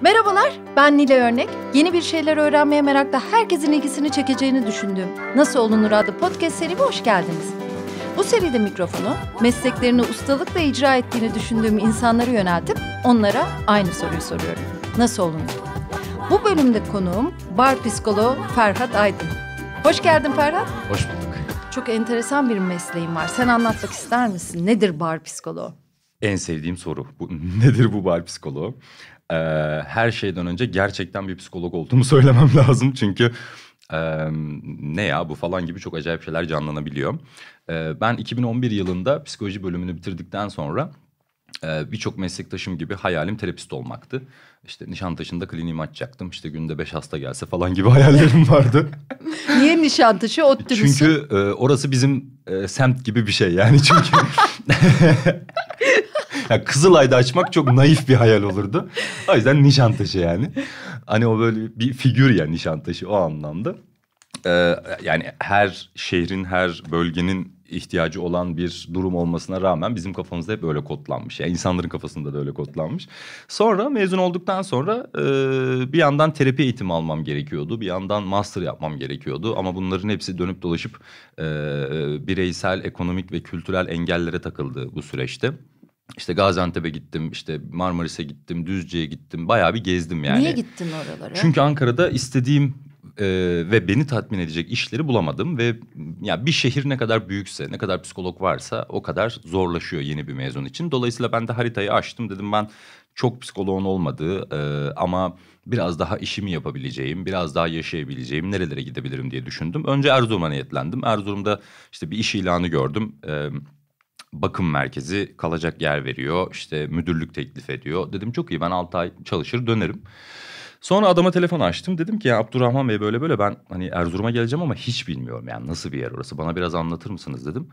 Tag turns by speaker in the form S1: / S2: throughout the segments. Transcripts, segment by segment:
S1: Merhabalar, ben Nile Örnek. Yeni bir şeyler öğrenmeye merakla herkesin ilgisini çekeceğini düşündüğüm Nasıl Olunur adlı podcast serime hoş geldiniz. Bu seride mikrofonu mesleklerini ustalıkla icra ettiğini düşündüğüm insanlara yöneltip onlara aynı soruyu soruyorum. Nasıl olunur? Bu bölümde konuğum bar psikoloğu Ferhat Aydın. Hoş geldin Ferhat.
S2: Hoş bulduk.
S1: Çok enteresan bir mesleğin var. Sen anlatmak ister misin? Nedir bar psikoloğu?
S2: En sevdiğim soru. Bu, nedir bu bar psikoloğu? Ee, her şeyden önce gerçekten bir psikolog olduğumu söylemem lazım. Çünkü e, ne ya bu falan gibi çok acayip şeyler canlanabiliyor. Ee, ben 2011 yılında psikoloji bölümünü bitirdikten sonra e, birçok meslektaşım gibi hayalim terapist olmaktı. İşte Nişantaşı'nda kliniğimi açacaktım. İşte günde beş hasta gelse falan gibi hayallerim vardı.
S1: Niye Nişantaşı, ODTÜ
S2: Çünkü e, orası bizim e, semt gibi bir şey yani çünkü... yani Kızılay'da açmak çok naif bir hayal olurdu. O yüzden Nişantaşı yani. Hani o böyle bir figür ya Nişantaşı o anlamda. Ee, yani her şehrin, her bölgenin ihtiyacı olan bir durum olmasına rağmen bizim kafamızda hep öyle kodlanmış. Yani insanların kafasında da öyle kodlanmış. Sonra mezun olduktan sonra e, bir yandan terapi eğitimi almam gerekiyordu. Bir yandan master yapmam gerekiyordu. Ama bunların hepsi dönüp dolaşıp e, bireysel, ekonomik ve kültürel engellere takıldı bu süreçte. İşte Gaziantep'e gittim, işte Marmaris'e gittim, Düzce'ye gittim. Bayağı bir gezdim yani.
S1: Niye gittin oralara?
S2: Çünkü Ankara'da istediğim e, ve beni tatmin edecek işleri bulamadım ve ya bir şehir ne kadar büyükse, ne kadar psikolog varsa o kadar zorlaşıyor yeni bir mezun için. Dolayısıyla ben de haritayı açtım dedim ben çok psikoloğun olmadığı e, ama biraz daha işimi yapabileceğim, biraz daha yaşayabileceğim, nerelere gidebilirim diye düşündüm. Önce Erzurum'a niyetlendim. Erzurum'da işte bir iş ilanı gördüm. E, bakım merkezi kalacak yer veriyor. İşte müdürlük teklif ediyor. Dedim çok iyi ben 6 ay çalışır dönerim. Sonra adama telefon açtım. Dedim ki ya Abdurrahman Bey böyle böyle ben hani Erzurum'a geleceğim ama hiç bilmiyorum yani nasıl bir yer orası. Bana biraz anlatır mısınız dedim.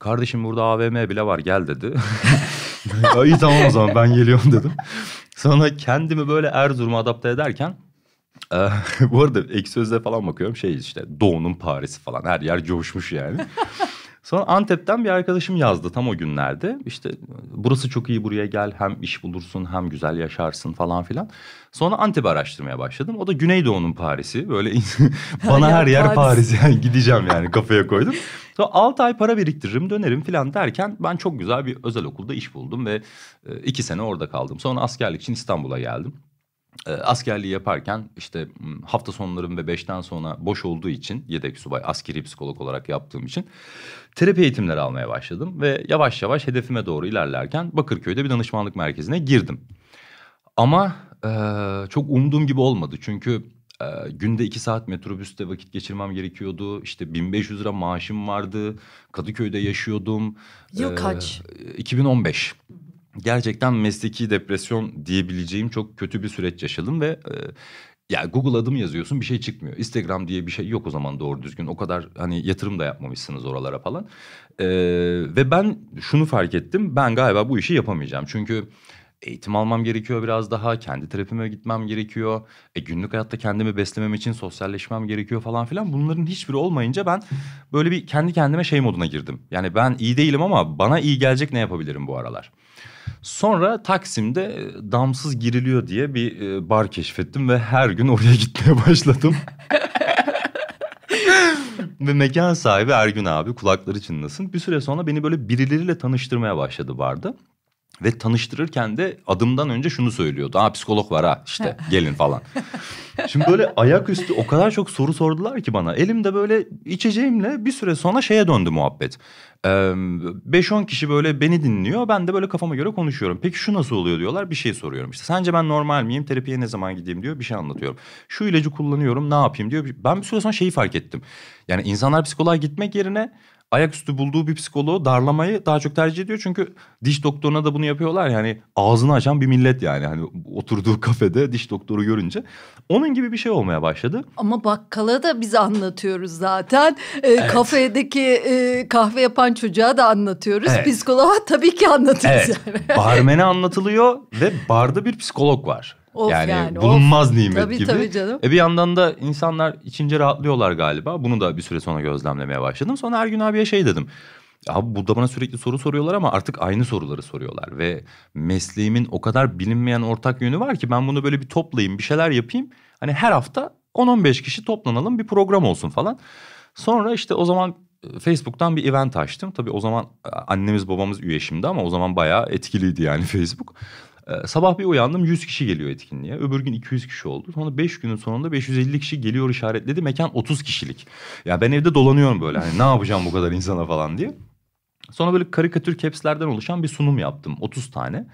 S2: Kardeşim burada AVM bile var gel dedi. İyi tamam o zaman ben geliyorum dedim. Sonra kendimi böyle Erzurum'a adapte ederken e, bu arada ek sözde falan bakıyorum şey işte Doğu'nun Paris'i falan her yer coşmuş yani. Sonra Antep'ten bir arkadaşım yazdı tam o günlerde. İşte burası çok iyi buraya gel hem iş bulursun hem güzel yaşarsın falan filan. Sonra Antep'i araştırmaya başladım. O da Güneydoğu'nun Paris'i. Böyle bana her yer Paris. Paris yani gideceğim yani kafaya koydum. Sonra 6 ay para biriktiririm dönerim falan derken ben çok güzel bir özel okulda iş buldum ve e, iki sene orada kaldım. Sonra askerlik için İstanbul'a geldim. E, askerliği yaparken işte hafta sonlarım ve beşten sonra boş olduğu için yedek subay askeri psikolog olarak yaptığım için terapi eğitimleri almaya başladım ve yavaş yavaş hedefime doğru ilerlerken Bakırköy'de bir danışmanlık merkezine girdim. Ama e, çok umduğum gibi olmadı çünkü e, günde iki saat metrobüste vakit geçirmem gerekiyordu. İşte 1500 lira maaşım vardı. Kadıköy'de yaşıyordum.
S1: Yıl e, kaç?
S2: 2015 gerçekten mesleki depresyon diyebileceğim çok kötü bir süreç yaşadım ve e, ya Google adım yazıyorsun bir şey çıkmıyor. Instagram diye bir şey yok o zaman doğru düzgün. O kadar hani yatırım da yapmamışsınız oralara falan. Ee, ve ben şunu fark ettim. Ben galiba bu işi yapamayacağım. Çünkü eğitim almam gerekiyor biraz daha. Kendi terapime gitmem gerekiyor. E, günlük hayatta kendimi beslemem için sosyalleşmem gerekiyor falan filan. Bunların hiçbiri olmayınca ben böyle bir kendi kendime şey moduna girdim. Yani ben iyi değilim ama bana iyi gelecek ne yapabilirim bu aralar? Sonra Taksim'de e, damsız giriliyor diye bir e, bar keşfettim ve her gün oraya gitmeye başladım. ve mekan sahibi Ergün abi kulakları çınlasın. Bir süre sonra beni böyle birileriyle tanıştırmaya başladı barda. Ve tanıştırırken de adımdan önce şunu söylüyordu. Aa psikolog var ha işte gelin falan. Şimdi böyle ayaküstü o kadar çok soru sordular ki bana. Elimde böyle içeceğimle bir süre sonra şeye döndü muhabbet. 5-10 kişi böyle beni dinliyor. Ben de böyle kafama göre konuşuyorum. Peki şu nasıl oluyor diyorlar. Bir şey soruyorum işte. Sence ben normal miyim? Terapiye ne zaman gideyim diyor. Bir şey anlatıyorum. Şu ilacı kullanıyorum ne yapayım diyor. Ben bir süre sonra şeyi fark ettim. Yani insanlar psikoloğa gitmek yerine ayaküstü bulduğu bir psikoloğu darlamayı daha çok tercih ediyor. Çünkü diş doktoruna da bunu yapıyorlar yani ağzını açan bir millet yani. Hani oturduğu kafede diş doktoru görünce. Onun gibi bir şey olmaya başladı.
S1: Ama bakkala da biz anlatıyoruz zaten. Ee, evet. Kafedeki e, kahve yapan çocuğa da anlatıyoruz. Evet. Psikoloğa tabii ki anlatıyoruz. Evet.
S2: Yani. Barmene anlatılıyor ve barda bir psikolog var. Of yani, yani bulunmaz of. nimet tabii, gibi. Tabii canım. E bir yandan da insanlar içince rahatlıyorlar galiba. Bunu da bir süre sonra gözlemlemeye başladım. Sonra Ergün abiye şey dedim. Abi burada bana sürekli soru soruyorlar ama artık aynı soruları soruyorlar. Ve mesleğimin o kadar bilinmeyen ortak yönü var ki ben bunu böyle bir toplayayım bir şeyler yapayım. Hani her hafta 10-15 kişi toplanalım bir program olsun falan. Sonra işte o zaman e, Facebook'tan bir event açtım. Tabii o zaman e, annemiz babamız üye şimdi ama o zaman bayağı etkiliydi yani Facebook. Ee, sabah bir uyandım 100 kişi geliyor etkinliğe. Öbür gün 200 kişi oldu. Sonra 5 günün sonunda 550 kişi geliyor işaretledi. Mekan 30 kişilik. Ya ben evde dolanıyorum böyle. Hani ne yapacağım bu kadar insana falan diye. Sonra böyle karikatür capslerden oluşan bir sunum yaptım. 30 tane.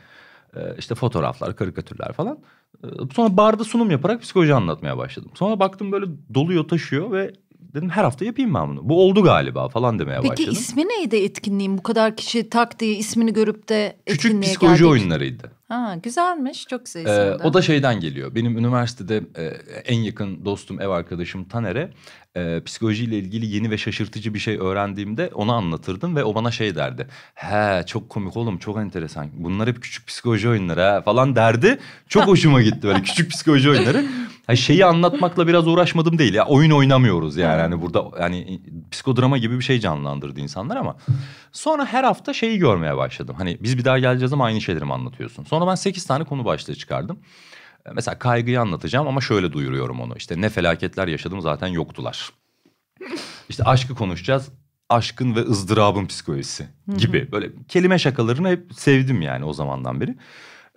S2: Ee, işte fotoğraflar, karikatürler falan. Ee, sonra barda sunum yaparak psikoloji anlatmaya başladım. Sonra baktım böyle doluyor, taşıyor ve dedim her hafta yapayım ben bunu. Bu oldu galiba falan demeye
S1: Peki
S2: başladım.
S1: Peki ismi neydi etkinliğin? Bu kadar kişi tak diye ismini görüp de
S2: Küçük
S1: etkinliğe
S2: psikoloji
S1: geldik.
S2: oyunlarıydı.
S1: Ha, güzelmiş. Çok güzel
S2: Ee, o da şeyden geliyor. Benim üniversitede e, en yakın dostum, ev arkadaşım Taner'e e, psikolojiyle ilgili yeni ve şaşırtıcı bir şey öğrendiğimde ona anlatırdım ve o bana şey derdi. He çok komik oğlum çok enteresan. Bunlar hep küçük psikoloji oyunları ha falan derdi. Çok hoşuma gitti böyle küçük psikoloji oyunları. Ha, şeyi anlatmakla biraz uğraşmadım değil ya. Oyun oynamıyoruz yani. Hani burada yani psikodrama gibi bir şey canlandırdı insanlar ama sonra her hafta şeyi görmeye başladım. Hani biz bir daha geleceğiz ama aynı şeyleri mi anlatıyorsun? Sonra ben sekiz tane konu başlığı çıkardım. Mesela kaygıyı anlatacağım ama şöyle duyuruyorum onu. İşte ne felaketler yaşadım zaten yoktular. İşte aşkı konuşacağız. Aşkın ve ızdırabın psikolojisi gibi. Böyle kelime şakalarını hep sevdim yani o zamandan beri.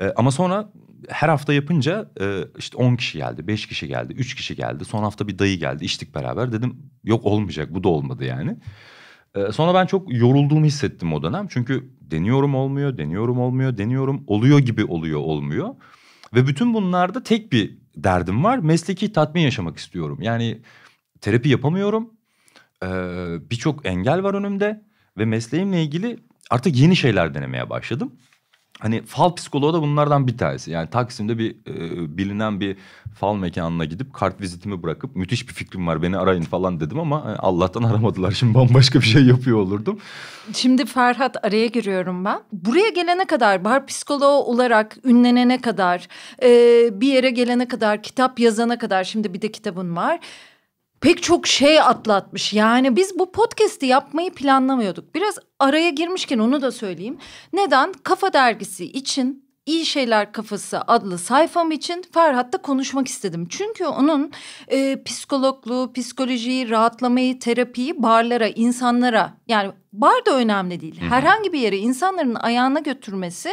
S2: E, ama sonra her hafta yapınca e, işte 10 kişi geldi, 5 kişi geldi, 3 kişi geldi. Son hafta bir dayı geldi, içtik beraber. Dedim yok olmayacak, bu da olmadı yani. E, sonra ben çok yorulduğumu hissettim o dönem. Çünkü deniyorum olmuyor, deniyorum olmuyor, deniyorum oluyor gibi oluyor olmuyor. Ve bütün bunlarda tek bir derdim var. Mesleki tatmin yaşamak istiyorum. Yani terapi yapamıyorum. Ee, Birçok engel var önümde. Ve mesleğimle ilgili artık yeni şeyler denemeye başladım. Hani fal psikoloğu da bunlardan bir tanesi. Yani Taksim'de bir e, bilinen bir fal mekanına gidip kart vizitimi bırakıp müthiş bir fikrim var beni arayın falan dedim ama e, Allah'tan aramadılar. Şimdi bambaşka bir şey yapıyor olurdum.
S1: Şimdi Ferhat araya giriyorum ben. Buraya gelene kadar bar psikoloğu olarak ünlenene kadar e, bir yere gelene kadar kitap yazana kadar şimdi bir de kitabın var. Pek çok şey atlatmış. Yani biz bu podcast'i yapmayı planlamıyorduk. Biraz araya girmişken onu da söyleyeyim. Neden? Kafa Dergisi için İyi Şeyler Kafası adlı sayfam için Ferhat'la konuşmak istedim. Çünkü onun e, psikologluğu, psikolojiyi, rahatlamayı, terapiyi barlara, insanlara yani bar da önemli değil. Herhangi bir yere insanların ayağına götürmesi,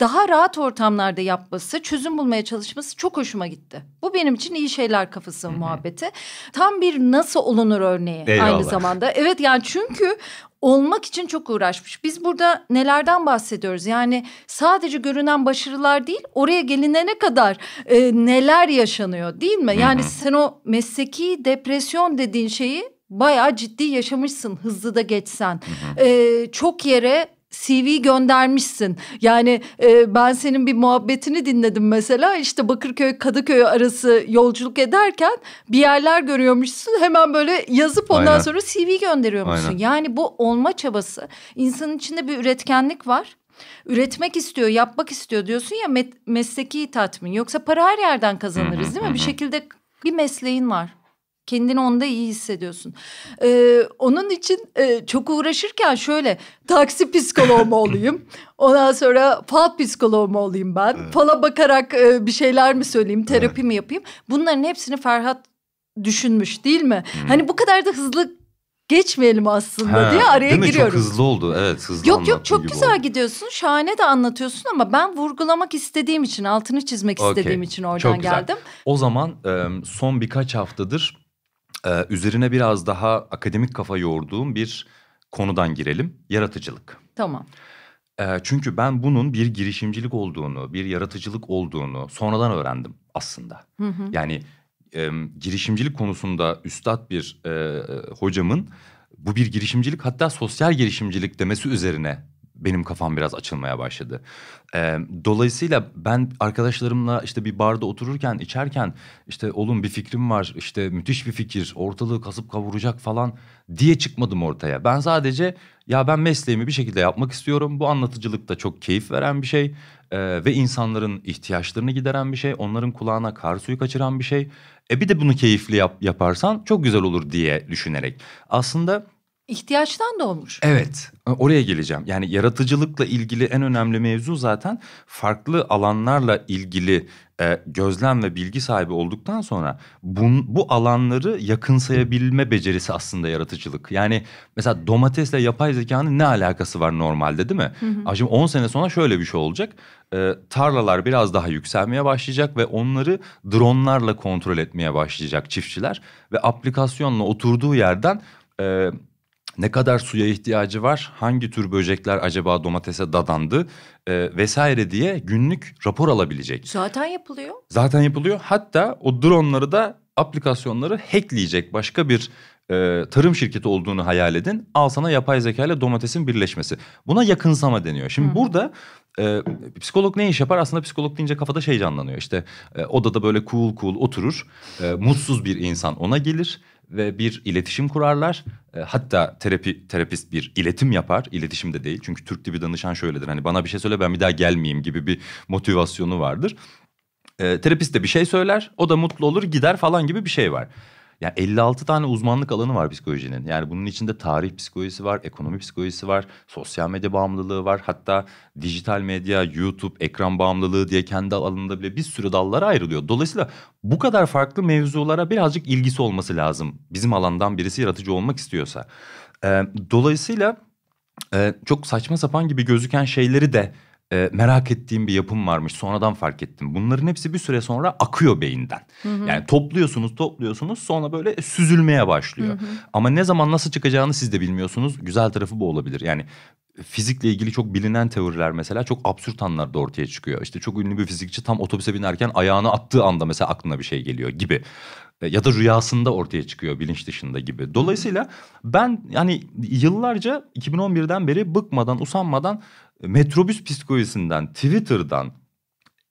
S1: daha rahat ortamlarda yapması, çözüm bulmaya çalışması çok hoşuma gitti. Bu benim için iyi şeyler kafası muhabbeti. Tam bir nasıl olunur örneği
S2: Eyvallah.
S1: aynı zamanda. Evet yani çünkü olmak için çok uğraşmış. Biz burada nelerden bahsediyoruz? Yani sadece görünen başarılar değil, oraya gelinene kadar e, neler yaşanıyor değil mi? Yani sen o mesleki depresyon dediğin şeyi bayağı ciddi yaşamışsın hızlı da geçsen. E, çok yere CV göndermişsin. Yani e, ben senin bir muhabbetini dinledim mesela. İşte Bakırköy Kadıköy arası yolculuk ederken bir yerler görüyormuşsun. Hemen böyle yazıp ondan
S2: Aynen.
S1: sonra CV gönderiyormuşsun.
S2: Aynen.
S1: Yani bu olma çabası. İnsanın içinde bir üretkenlik var. Üretmek istiyor, yapmak istiyor diyorsun ya mesleki tatmin. Yoksa para her yerden kazanırız değil mi? Bir şekilde bir mesleğin var. Kendini onda iyi hissediyorsun. Ee, onun için e, çok uğraşırken şöyle taksi psikoloğu mu olayım? Ondan sonra fal psikoloğu mu olayım ben? Fala bakarak e, bir şeyler mi söyleyeyim? Terapi mi yapayım? Bunların hepsini Ferhat düşünmüş değil mi? Hani bu kadar da hızlı geçmeyelim aslında
S2: Ha,
S1: diye araya
S2: değil mi?
S1: giriyorum.
S2: Çok hızlı oldu. Evet hızlı
S1: Yok yok çok güzel
S2: oldu.
S1: gidiyorsun. Şahane de anlatıyorsun ama ben vurgulamak istediğim için, altını çizmek
S2: Okey,
S1: istediğim için oradan
S2: çok güzel.
S1: geldim.
S2: O zaman son birkaç haftadır e, üzerine biraz daha akademik kafa yoğurduğum bir konudan girelim. Yaratıcılık.
S1: Tamam.
S2: E, çünkü ben bunun bir girişimcilik olduğunu, bir yaratıcılık olduğunu sonradan öğrendim aslında.
S1: Hı hı.
S2: Yani e, girişimcilik konusunda üstad bir e, hocamın bu bir girişimcilik hatta sosyal girişimcilik demesi üzerine benim kafam biraz açılmaya başladı. E, dolayısıyla ben arkadaşlarımla işte bir barda otururken içerken işte oğlum bir fikrim var işte müthiş bir fikir ortalığı kasıp kavuracak falan diye çıkmadım ortaya. Ben sadece ya ben mesleğimi bir şekilde yapmak istiyorum. Bu anlatıcılık da çok keyif veren bir şey e, ve insanların ihtiyaçlarını gideren bir şey. Onların kulağına kar suyu kaçıran bir şey. E bir de bunu keyifli yap, yaparsan çok güzel olur diye düşünerek. Aslında
S1: ihtiyaçtan doğmuş.
S2: Evet, oraya geleceğim. Yani yaratıcılıkla ilgili en önemli mevzu zaten farklı alanlarla ilgili e, gözlem ve bilgi sahibi olduktan sonra bun, bu alanları yakınsayabilme becerisi aslında yaratıcılık. Yani mesela domatesle yapay zekanın ne alakası var normalde değil mi? Hı hı. Şimdi 10 sene sonra şöyle bir şey olacak. E, tarlalar biraz daha yükselmeye başlayacak ve onları dronlarla kontrol etmeye başlayacak çiftçiler. Ve aplikasyonla oturduğu yerden... E, ne kadar suya ihtiyacı var, hangi tür böcekler acaba domatese dadandı e, vesaire diye günlük rapor alabilecek.
S1: Zaten yapılıyor.
S2: Zaten yapılıyor. Hatta o dronları da aplikasyonları hackleyecek başka bir e, tarım şirketi olduğunu hayal edin. Al sana yapay zeka ile domatesin birleşmesi. Buna yakınsama deniyor. Şimdi Hı. burada e, psikolog ne iş yapar? Aslında psikolog deyince kafada şey canlanıyor. İşte e, odada böyle cool cool oturur. E, mutsuz bir insan ona gelir ve bir iletişim kurarlar. E, hatta terapi terapist bir iletim yapar. İletişim de değil. Çünkü Türk tipi danışan şöyledir. Hani bana bir şey söyle ben bir daha gelmeyeyim gibi bir motivasyonu vardır. E, terapist de bir şey söyler. O da mutlu olur gider falan gibi bir şey var. Yani 56 tane uzmanlık alanı var psikolojinin. Yani bunun içinde tarih psikolojisi var, ekonomi psikolojisi var, sosyal medya bağımlılığı var. Hatta dijital medya, YouTube, ekran bağımlılığı diye kendi alanında bile bir sürü dallara ayrılıyor. Dolayısıyla bu kadar farklı mevzulara birazcık ilgisi olması lazım. Bizim alandan birisi yaratıcı olmak istiyorsa. Ee, dolayısıyla e, çok saçma sapan gibi gözüken şeyleri de e, merak ettiğim bir yapım varmış. Sonradan fark ettim. Bunların hepsi bir süre sonra akıyor beyinden. Hı hı. Yani topluyorsunuz, topluyorsunuz sonra böyle süzülmeye başlıyor. Hı hı. Ama ne zaman nasıl çıkacağını siz de bilmiyorsunuz. Güzel tarafı bu olabilir. Yani fizikle ilgili çok bilinen teoriler mesela çok absürt anlarda ortaya çıkıyor. İşte çok ünlü bir fizikçi tam otobüse binerken ayağını attığı anda mesela aklına bir şey geliyor gibi. E, ya da rüyasında ortaya çıkıyor bilinç dışında gibi. Dolayısıyla ben yani yıllarca 2011'den beri bıkmadan usanmadan metrobüs psikolojisinden, Twitter'dan,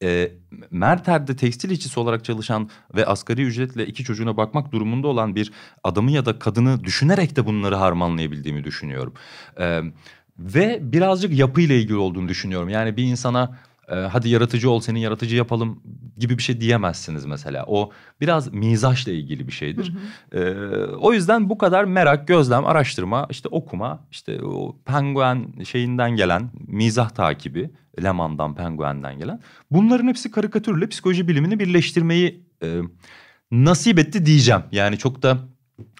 S2: e, Merter'de tekstil işçisi olarak çalışan ve asgari ücretle iki çocuğuna bakmak durumunda olan bir adamı ya da kadını düşünerek de bunları harmanlayabildiğimi düşünüyorum. E, ve birazcık yapıyla ilgili olduğunu düşünüyorum. Yani bir insana e, hadi yaratıcı ol seni yaratıcı yapalım gibi bir şey diyemezsiniz mesela. O biraz mizaçla ilgili bir şeydir. Hı hı. E, o yüzden bu kadar merak, gözlem, araştırma, işte okuma, işte o penguen şeyinden gelen mizah takibi, Leman'dan, penguenden gelen. Bunların hepsi karikatürle psikoloji bilimini birleştirmeyi e, nasip etti diyeceğim. Yani çok da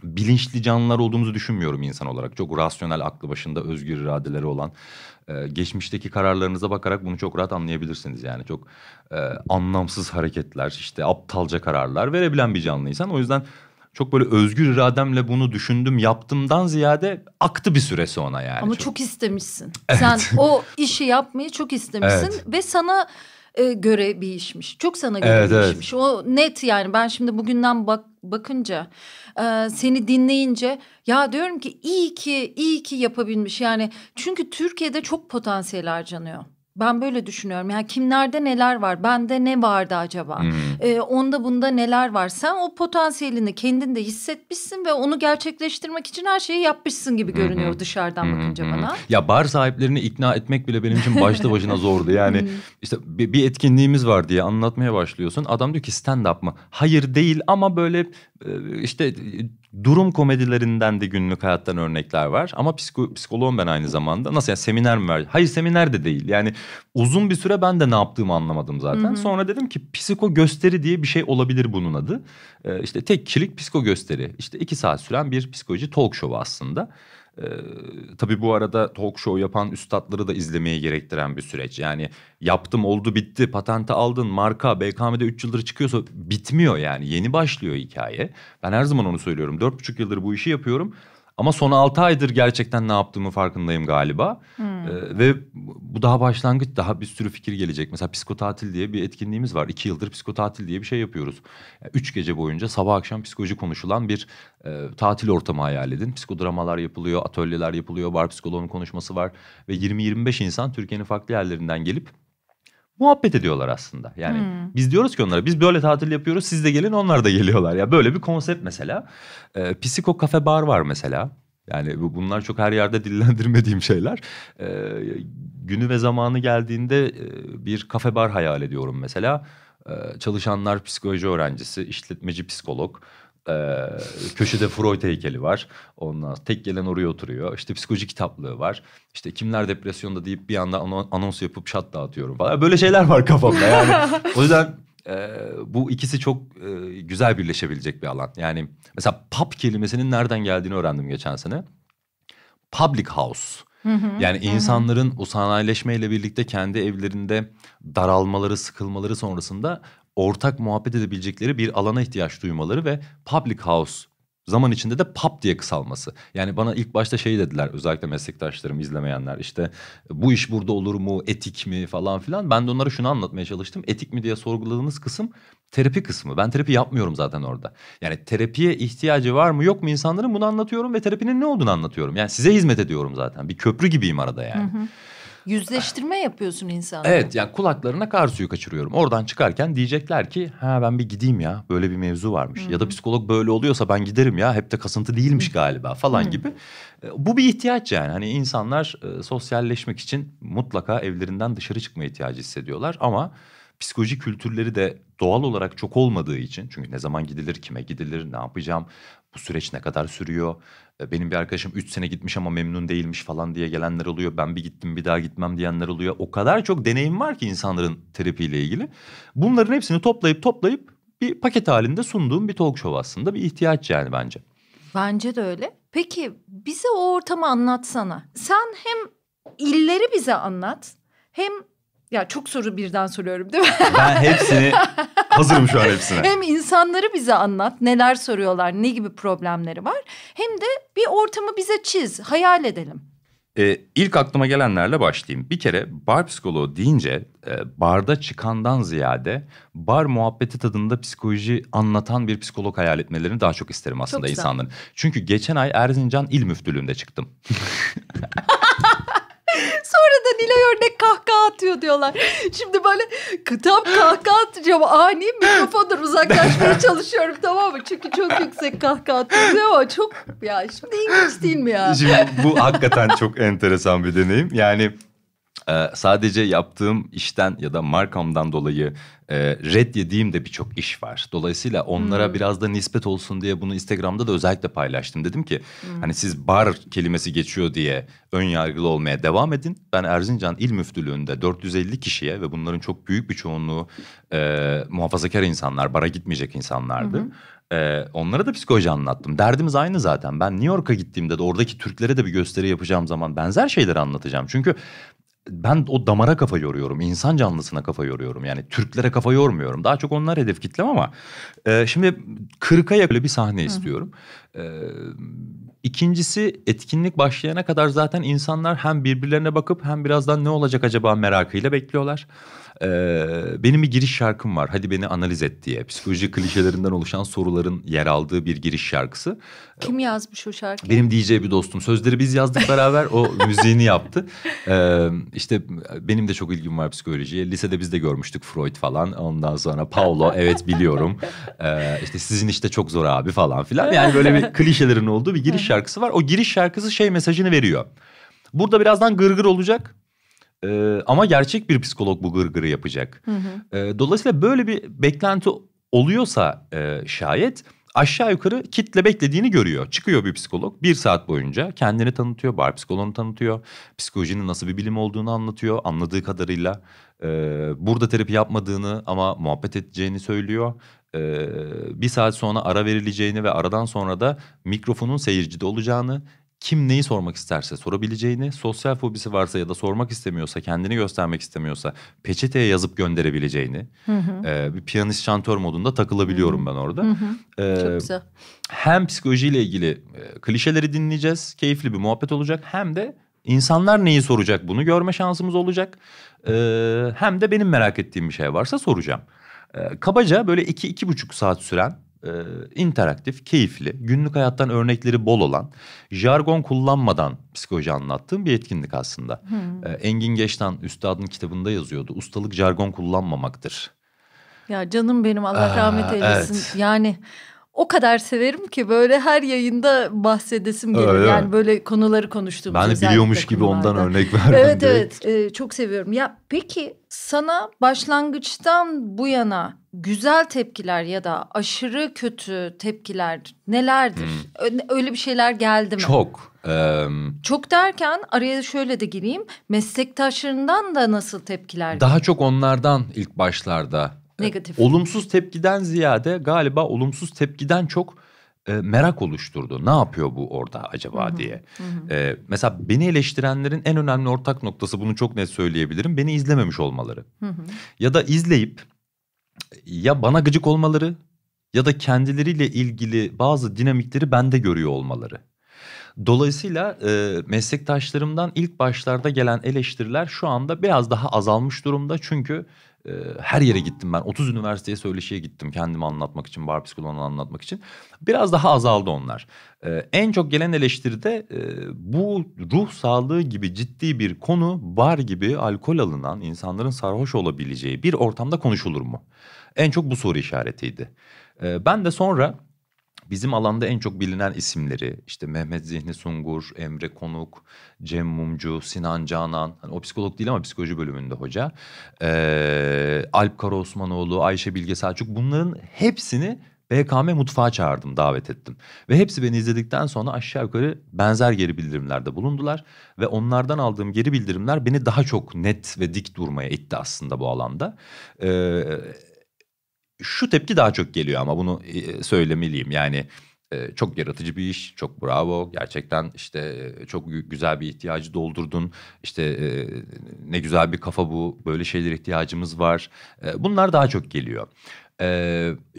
S2: bilinçli canlılar olduğumuzu düşünmüyorum insan olarak. Çok rasyonel, aklı başında özgür iradeleri olan e, geçmişteki kararlarınıza bakarak bunu çok rahat anlayabilirsiniz. Yani çok e, anlamsız hareketler, işte aptalca kararlar verebilen bir canlı insan. O yüzden çok böyle özgür irademle bunu düşündüm, yaptımdan ziyade aktı bir süresi ona yani.
S1: Ama çok, çok istemişsin. Evet. Sen o işi yapmayı çok istemişsin evet. ve sana e, göre bir işmiş. Çok sana göre evet, bir evet. işmiş. O net yani ben şimdi bugünden bak bakınca e, seni dinleyince ya diyorum ki iyi ki iyi ki yapabilmiş. Yani çünkü Türkiye'de çok potansiyel harcanıyor. Ben böyle düşünüyorum. Yani kimlerde neler var? Bende ne vardı acaba? Hmm. Ee, onda bunda neler var? Sen o potansiyelini kendinde hissetmişsin ve onu gerçekleştirmek için her şeyi yapmışsın gibi görünüyor hmm. dışarıdan hmm. bakınca bana.
S2: Ya bar sahiplerini ikna etmek bile benim için başlı başına zordu. Yani işte bir, bir etkinliğimiz var diye anlatmaya başlıyorsun. Adam diyor ki stand up mı? Hayır değil ama böyle e, işte durum komedilerinden de günlük hayattan örnekler var. Ama psiko, psikoloğum ben aynı zamanda. Nasıl yani seminer mi var? Hayır seminer de değil. Yani uzun bir süre ben de ne yaptığımı anlamadım zaten. Hı hı. Sonra dedim ki psiko gösteri diye bir şey olabilir bunun adı. Ee, işte tek kişilik psiko gösteri. İşte iki saat süren bir psikoloji talk show aslında. Ee, tabii bu arada talk show yapan üstadları da izlemeyi gerektiren bir süreç. Yani yaptım oldu bitti patente aldın marka BKM'de 3 yıldır çıkıyorsa bitmiyor yani yeni başlıyor hikaye. Ben her zaman onu söylüyorum 4,5 yıldır bu işi yapıyorum. Ama son 6 aydır gerçekten ne yaptığımı farkındayım galiba. Hmm. Ee, ve bu daha başlangıç daha bir sürü fikir gelecek. Mesela psikotatil diye bir etkinliğimiz var. 2 yıldır psikotatil diye bir şey yapıyoruz. 3 gece boyunca sabah akşam psikoloji konuşulan bir e, tatil ortamı hayal edin. Psikodramalar yapılıyor, atölyeler yapılıyor, var psikoloğun konuşması var. Ve 20-25 insan Türkiye'nin farklı yerlerinden gelip muhabbet ediyorlar aslında. Yani hmm. biz diyoruz ki onlara biz böyle tatil yapıyoruz siz de gelin onlar da geliyorlar. Ya böyle bir konsept mesela. Ee, Psiko kafe bar var mesela. Yani bunlar çok her yerde dillendirmediğim şeyler. Ee, günü ve zamanı geldiğinde e, bir kafe bar hayal ediyorum mesela. Ee, çalışanlar psikoloji öğrencisi, işletmeci psikolog. Ee, köşede Freud heykeli var. Ondan tek gelen oraya oturuyor. İşte psikoloji kitaplığı var. İşte kimler depresyonda deyip bir anda anons yapıp şat dağıtıyorum falan. Böyle şeyler var kafamda yani. o yüzden e, bu ikisi çok e, güzel birleşebilecek bir alan. Yani mesela pub kelimesinin nereden geldiğini öğrendim geçen sene. Public house. Yani insanların o sanayileşmeyle birlikte kendi evlerinde daralmaları, sıkılmaları sonrasında ortak muhabbet edebilecekleri bir alana ihtiyaç duymaları ve public house zaman içinde de pub diye kısalması. Yani bana ilk başta şey dediler özellikle meslektaşlarım izlemeyenler işte bu iş burada olur mu etik mi falan filan. Ben de onlara şunu anlatmaya çalıştım. Etik mi diye sorguladığınız kısım terapi kısmı. Ben terapi yapmıyorum zaten orada. Yani terapiye ihtiyacı var mı yok mu insanların bunu anlatıyorum ve terapinin ne olduğunu anlatıyorum. Yani size hizmet ediyorum zaten. Bir köprü gibiyim arada yani. Hı hı.
S1: Yüzleştirme yapıyorsun insanlara.
S2: Evet yani kulaklarına kar suyu kaçırıyorum. Oradan çıkarken diyecekler ki ha ben bir gideyim ya böyle bir mevzu varmış. Hı-hı. Ya da psikolog böyle oluyorsa ben giderim ya hep de kasıntı değilmiş galiba falan Hı-hı. gibi. E, bu bir ihtiyaç yani hani insanlar e, sosyalleşmek için mutlaka evlerinden dışarı çıkma ihtiyacı hissediyorlar. Ama psikoloji kültürleri de doğal olarak çok olmadığı için çünkü ne zaman gidilir, kime gidilir, ne yapacağım, bu süreç ne kadar sürüyor, e, benim bir arkadaşım 3 sene gitmiş ama memnun değilmiş falan diye gelenler oluyor. Ben bir gittim bir daha gitmem diyenler oluyor. O kadar çok deneyim var ki insanların terapiyle ilgili. Bunların hepsini toplayıp toplayıp bir paket halinde sunduğum bir talk show aslında bir ihtiyaç yani bence.
S1: Bence de öyle. Peki bize o ortamı anlatsana. Sen hem illeri bize anlat hem ya çok soru birden soruyorum değil mi?
S2: Ben hepsini hazırım şu an hepsine.
S1: Hem insanları bize anlat. Neler soruyorlar, ne gibi problemleri var. Hem de bir ortamı bize çiz, hayal edelim.
S2: Ee, ilk aklıma gelenlerle başlayayım. Bir kere bar psikoloğu deyince e, barda çıkandan ziyade bar muhabbeti tadında psikoloji anlatan bir psikolog hayal etmelerini daha çok isterim aslında çok insanların. Çünkü geçen ay Erzincan İl Müftülüğü'nde çıktım.
S1: Da Nilay Örnek kahkaha atıyor diyorlar. Şimdi böyle tam kahkaha atacağım. Ani mikrofondan uzaklaşmaya çalışıyorum tamam mı? Çünkü çok yüksek kahkaha atıyor ama çok ya şimdi ilginç değil mi ya?
S2: Şimdi bu hakikaten çok enteresan bir deneyim. Yani ee, sadece yaptığım işten ya da markamdan dolayı e, red yediğim de birçok iş var. Dolayısıyla onlara hmm. biraz da nispet olsun diye bunu Instagram'da da özellikle paylaştım. Dedim ki hmm. hani siz bar kelimesi geçiyor diye ön yargılı olmaya devam edin. Ben Erzincan İl Müftülüğü'nde 450 kişiye ve bunların çok büyük bir çoğunluğu e, muhafazakar insanlar, bara gitmeyecek insanlardı. Hmm. Ee, onlara da psikoloji anlattım. Derdimiz aynı zaten. Ben New York'a gittiğimde de oradaki Türklere de bir gösteri yapacağım zaman benzer şeyleri anlatacağım. Çünkü ben o damara kafa yoruyorum. insan canlısına kafa yoruyorum. Yani Türklere kafa yormuyorum. Daha çok onlar hedef kitlem ama e, şimdi kırkaya böyle bir sahne Hı. istiyorum. E, ikincisi etkinlik başlayana kadar zaten insanlar hem birbirlerine bakıp hem birazdan ne olacak acaba merakıyla bekliyorlar. Ee, benim bir giriş şarkım var. Hadi beni analiz et diye. Psikoloji klişelerinden oluşan soruların yer aldığı bir giriş şarkısı.
S1: Kim yazmış o şarkıyı?
S2: Benim DJ bir dostum. Sözleri biz yazdık beraber. o müziğini yaptı. Ee, işte benim de çok ilgim var psikolojiye. Lisede biz de görmüştük Freud falan. Ondan sonra Paulo evet biliyorum. Ee, işte sizin işte çok zor abi falan filan. Yani böyle bir klişelerin olduğu bir giriş şarkısı var. O giriş şarkısı şey mesajını veriyor. Burada birazdan gırgır olacak. Ee, ama gerçek bir psikolog bu gırgırı yapacak. Hı hı. Ee, dolayısıyla böyle bir beklenti oluyorsa e, şayet aşağı yukarı kitle beklediğini görüyor. Çıkıyor bir psikolog bir saat boyunca kendini tanıtıyor, bar psikoloğunu tanıtıyor. Psikolojinin nasıl bir bilim olduğunu anlatıyor anladığı kadarıyla. E, burada terapi yapmadığını ama muhabbet edeceğini söylüyor. E, bir saat sonra ara verileceğini ve aradan sonra da mikrofonun seyircide olacağını kim neyi sormak isterse sorabileceğini, sosyal fobisi varsa ya da sormak istemiyorsa, kendini göstermek istemiyorsa peçeteye yazıp gönderebileceğini. Hı hı. E, bir piyanist şantör modunda takılabiliyorum hı hı. ben orada. Hı
S1: hı. E, Çok güzel.
S2: Hem psikolojiyle ilgili e, klişeleri dinleyeceğiz, keyifli bir muhabbet olacak. Hem de insanlar neyi soracak bunu görme şansımız olacak. E, hem de benim merak ettiğim bir şey varsa soracağım. E, kabaca böyle iki, iki buçuk saat süren e, interaktif, keyifli, günlük hayattan örnekleri bol olan, jargon kullanmadan psikoloji anlattığım bir etkinlik aslında. Hmm. E, Engin Geçtan üstadın kitabında yazıyordu. Ustalık jargon kullanmamaktır.
S1: Ya canım benim Allah Aa, rahmet eylesin. Evet. Yani o kadar severim ki böyle her yayında bahsedesim gelir. Öyle yani mi? böyle konuları konuştuğumuz
S2: Ben de biliyormuş gibi ondan örnek verdim.
S1: Evet evet e, çok seviyorum. Ya peki sana başlangıçtan bu yana güzel tepkiler ya da aşırı kötü tepkiler nelerdir? Ö- Öyle bir şeyler geldi mi?
S2: Çok. Ee,
S1: Çok derken araya şöyle de gireyim. Meslektaşlarından da nasıl tepkiler
S2: daha çok onlardan ilk başlarda. e,
S1: Negatif.
S2: olumsuz tepkiden ziyade galiba olumsuz tepkiden çok e, merak oluşturdu. Ne yapıyor bu orada acaba diye. E, mesela beni eleştirenlerin en önemli ortak noktası bunu çok net söyleyebilirim. Beni izlememiş olmaları. Ya da izleyip ya bana gıcık olmaları ya da kendileriyle ilgili bazı dinamikleri bende görüyor olmaları. Dolayısıyla e, meslektaşlarımdan ilk başlarda gelen eleştiriler şu anda biraz daha azalmış durumda. Çünkü e, her yere gittim ben. 30 üniversiteye söyleşiye gittim kendimi anlatmak için, bar psikoloğunu anlatmak için. Biraz daha azaldı onlar. E, en çok gelen eleştiride e, bu ruh sağlığı gibi ciddi bir konu bar gibi alkol alınan insanların sarhoş olabileceği bir ortamda konuşulur mu? En çok bu soru işaretiydi. E, ben de sonra bizim alanda en çok bilinen isimleri işte Mehmet Zihni Sungur, Emre Konuk, Cem Mumcu, Sinan Canan. Hani o psikolog değil ama psikoloji bölümünde hoca. Ee, Alp Karaosmanoğlu, Ayşe Bilge Selçuk bunların hepsini BKM mutfağa çağırdım, davet ettim. Ve hepsi beni izledikten sonra aşağı yukarı benzer geri bildirimlerde bulundular. Ve onlardan aldığım geri bildirimler beni daha çok net ve dik durmaya itti aslında bu alanda. Ee, şu tepki daha çok geliyor ama bunu e, söylemeliyim. Yani e, çok yaratıcı bir iş, çok bravo. Gerçekten işte e, çok gü- güzel bir ihtiyacı doldurdun. İşte ne güzel bir kafa bu, böyle şeylere ihtiyacımız var. Bunlar daha çok geliyor.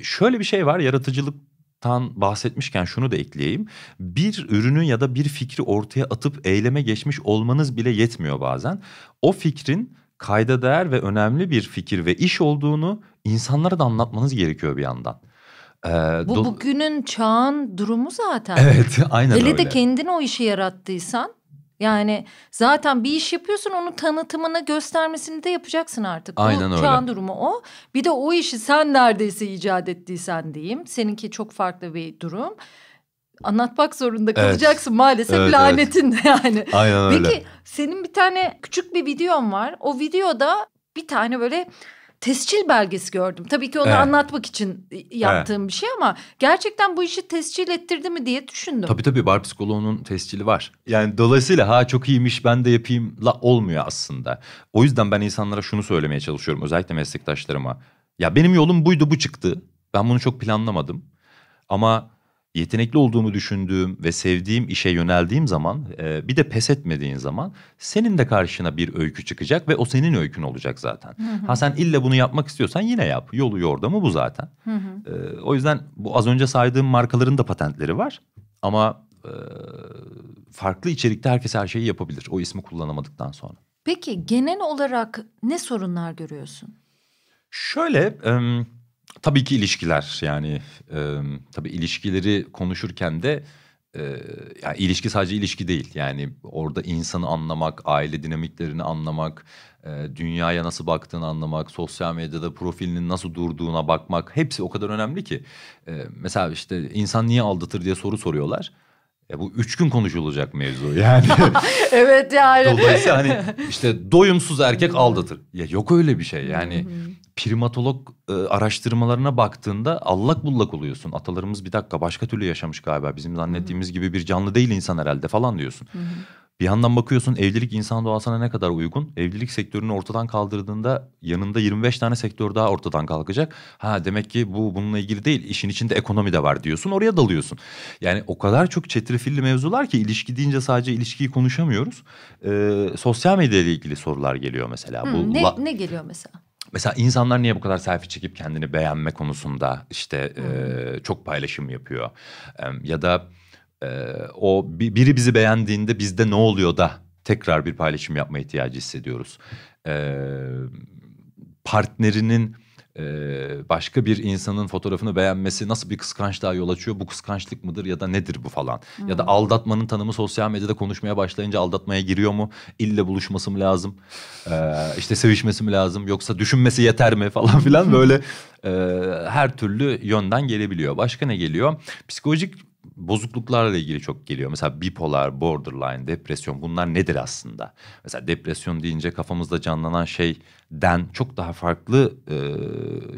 S2: Şöyle bir şey var, yaratıcılıktan bahsetmişken şunu da ekleyeyim. Bir ürünü ya da bir fikri ortaya atıp eyleme geçmiş olmanız bile yetmiyor bazen. O fikrin kayda değer ve önemli bir fikir ve iş olduğunu insanlara da anlatmanız gerekiyor bir yandan. Ee,
S1: Bu bugünün çağın durumu zaten.
S2: Evet aynen
S1: Hele
S2: öyle.
S1: de kendin o işi yarattıysan yani zaten bir iş yapıyorsun onun tanıtımını göstermesini de yapacaksın artık. Bu
S2: Aynen öyle.
S1: çağın durumu o. Bir de o işi sen neredeyse icat ettiysen diyeyim. Seninki çok farklı bir durum. Anlatmak zorunda
S2: Evet.
S1: kalacaksın maalesef
S2: Evet,
S1: lanetin yani.
S2: Aynen öyle.
S1: Peki senin bir tane küçük bir videon var. O videoda bir tane böyle tescil belgesi gördüm. Tabii ki onu
S2: Evet.
S1: anlatmak için yaptığım bir şey ama gerçekten bu işi tescil ettirdi mi diye düşündüm.
S2: Tabii tabii bar psikoloğunun tescili var. Yani dolayısıyla ha çok iyiymiş ben de yapayım la olmuyor aslında. O yüzden ben insanlara şunu söylemeye çalışıyorum özellikle meslektaşlarıma. Ya benim yolum buydu bu çıktı. Ben bunu çok planlamadım. Ama yetenekli olduğumu düşündüğüm ve sevdiğim işe yöneldiğim zaman e, bir de pes etmediğin zaman senin de karşına bir öykü çıkacak ve o senin öykün olacak zaten. Ha sen ille bunu yapmak istiyorsan yine yap. Yolu yordamı bu zaten.
S1: Hı hı.
S2: Ee, o yüzden bu az önce saydığım markaların da patentleri var. Ama e, farklı içerikte herkes her şeyi yapabilir. O ismi kullanamadıktan sonra.
S1: Peki genel olarak ne sorunlar görüyorsun?
S2: Şöyle em, tabii ki ilişkiler yani em, tabii ilişkileri konuşurken de e, yani ilişki sadece ilişki değil. Yani orada insanı anlamak, aile dinamiklerini anlamak, e, dünyaya nasıl baktığını anlamak, sosyal medyada profilinin nasıl durduğuna bakmak hepsi o kadar önemli ki. E, mesela işte insan niye aldatır diye soru soruyorlar. E, bu üç gün konuşulacak mevzu yani.
S1: evet yani.
S2: Dolayısıyla hani işte doyumsuz erkek aldatır. Ya yok öyle bir şey yani primatolog e, araştırmalarına baktığında allak bullak oluyorsun. Atalarımız bir dakika başka türlü yaşamış galiba. Bizim zannettiğimiz gibi bir canlı değil insan herhalde falan diyorsun. Bir yandan bakıyorsun evlilik insan doğasına ne kadar uygun. Evlilik sektörünü ortadan kaldırdığında yanında 25 tane sektör daha ortadan kalkacak. Ha demek ki bu bununla ilgili değil işin içinde ekonomi de var diyorsun oraya dalıyorsun. Yani o kadar çok çetrefilli mevzular ki ilişki deyince sadece ilişkiyi konuşamıyoruz. Ee, sosyal medya ile ilgili sorular geliyor mesela.
S1: Hı,
S2: bu
S1: ne,
S2: la-
S1: ne geliyor mesela?
S2: Mesela insanlar niye bu kadar selfie çekip kendini beğenme konusunda işte e, çok paylaşım yapıyor? E, ya da e, o bi- biri bizi beğendiğinde bizde ne oluyor da tekrar bir paylaşım yapma ihtiyacı hissediyoruz. E, partnerinin e, başka bir insanın fotoğrafını beğenmesi nasıl bir kıskançlığa yol açıyor? Bu kıskançlık mıdır ya da nedir bu falan? Ya da aldatmanın tanımı sosyal medyada konuşmaya başlayınca aldatmaya giriyor mu? İlle buluşması mı lazım? Ee, işte sevişmesi mi lazım? Yoksa düşünmesi yeter mi falan filan böyle e, her türlü yönden gelebiliyor. Başka ne geliyor? Psikolojik bozukluklarla ilgili çok geliyor. Mesela bipolar, borderline, depresyon bunlar nedir aslında? Mesela depresyon deyince kafamızda canlanan şeyden çok daha farklı e,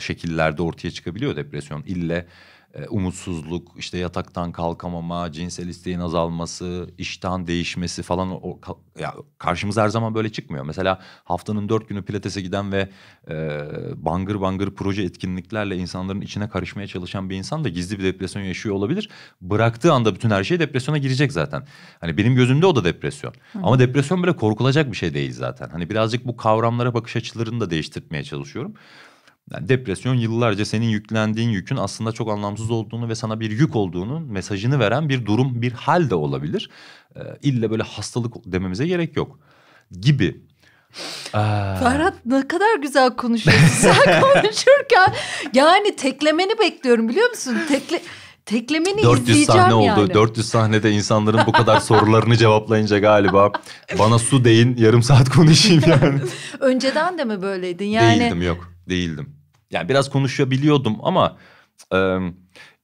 S2: şekillerde ortaya çıkabiliyor depresyon. İlle e, umutsuzluk, işte yataktan kalkamama, cinsel isteğin azalması, iştahın değişmesi falan o, ya karşımıza her zaman böyle çıkmıyor. Mesela haftanın dört günü pilatese giden ve e, bangır bangır proje etkinliklerle insanların içine karışmaya çalışan bir insan da gizli bir depresyon yaşıyor olabilir. Bıraktığı anda bütün her şey depresyona girecek zaten. Hani benim gözümde o da depresyon. Hı. Ama depresyon böyle korkulacak bir şey değil zaten. Hani birazcık bu kavramlara bakış açılarını da değiştirmeye çalışıyorum. Yani depresyon yıllarca senin yüklendiğin yükün aslında çok anlamsız olduğunu ve sana bir yük olduğunun mesajını veren bir durum, bir hal de olabilir. Ee, ille böyle hastalık dememize gerek yok gibi.
S1: Ee... Ferhat ne kadar güzel konuşuyorsun sen konuşurken. Yani teklemeni bekliyorum biliyor musun? Tekle... Teklemeni 400 izleyeceğim
S2: sahne oldu.
S1: yani.
S2: 400 sahnede insanların bu kadar sorularını cevaplayınca galiba bana su deyin yarım saat konuşayım yani.
S1: Önceden de mi böyleydin? Yani...
S2: Değildim yok değildim. Yani biraz konuşabiliyordum ama e,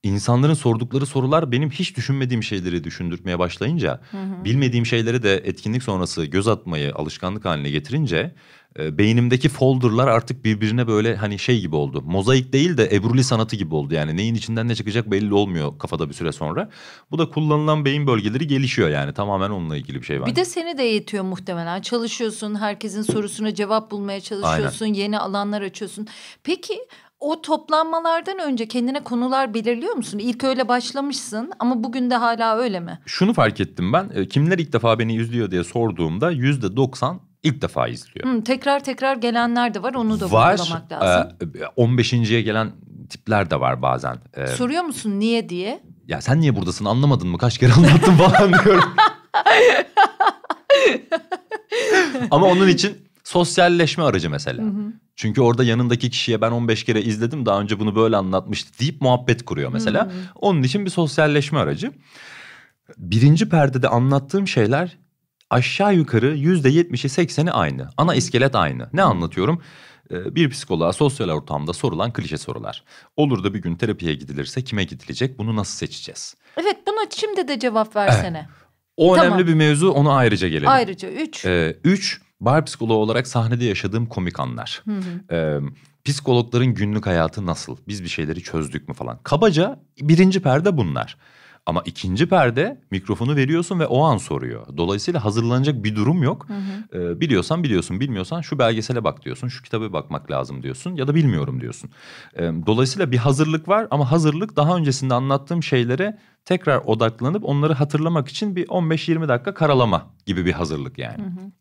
S2: insanların sordukları sorular benim hiç düşünmediğim şeyleri düşündürtmeye başlayınca, hı hı. bilmediğim şeyleri de etkinlik sonrası göz atmayı alışkanlık haline getirince e, beynimdeki folderlar artık birbirine böyle hani şey gibi oldu. Mozaik değil de ebruli sanatı gibi oldu. Yani neyin içinden ne çıkacak belli olmuyor kafada bir süre sonra. Bu da kullanılan beyin bölgeleri gelişiyor yani tamamen onunla ilgili bir şey var.
S1: Bir de seni de eğitiyor muhtemelen. Çalışıyorsun, herkesin sorusuna cevap bulmaya çalışıyorsun, Aynen. yeni alanlar açıyorsun. Peki o toplanmalardan önce kendine konular belirliyor musun? İlk öyle başlamışsın ama bugün de hala öyle mi?
S2: Şunu fark ettim ben. E, kimler ilk defa beni izliyor diye sorduğumda yüzde doksan ilk defa izliyor.
S1: Hmm, tekrar tekrar gelenler de var onu da var, vurgulamak lazım.
S2: Var. E, 15.ye gelen tipler de var bazen.
S1: E, Soruyor musun niye diye?
S2: Ya sen niye buradasın anlamadın mı? Kaç kere anlattım falan diyorum. Ama onun için sosyalleşme aracı mesela. Hı hı. Çünkü orada yanındaki kişiye ben 15 kere izledim daha önce bunu böyle anlatmıştı deyip muhabbet kuruyor mesela. Hı hı. Onun için bir sosyalleşme aracı. Birinci perdede anlattığım şeyler aşağı yukarı yüzde yetmişi sekseni aynı. Ana iskelet aynı. Ne anlatıyorum? Ee, bir psikoloğa sosyal ortamda sorulan klişe sorular. Olur da bir gün terapiye gidilirse kime gidilecek? Bunu nasıl seçeceğiz?
S1: Evet buna şimdi de cevap versene. Evet.
S2: O tamam. önemli bir mevzu onu ayrıca gelelim.
S1: Ayrıca üç.
S2: Ee, üç bar psikoloğu olarak sahnede yaşadığım komik anlar. Hı hı. Ee, psikologların günlük hayatı nasıl? Biz bir şeyleri çözdük mü falan. Kabaca birinci perde bunlar. Ama ikinci perde mikrofonu veriyorsun ve o an soruyor. Dolayısıyla hazırlanacak bir durum yok. Hı hı. Ee, biliyorsan biliyorsun, bilmiyorsan şu belgesele bak diyorsun, şu kitaba bakmak lazım diyorsun ya da bilmiyorum diyorsun. Ee, dolayısıyla bir hazırlık var ama hazırlık daha öncesinde anlattığım şeylere tekrar odaklanıp onları hatırlamak için bir 15-20 dakika karalama gibi bir hazırlık yani. Hı hı.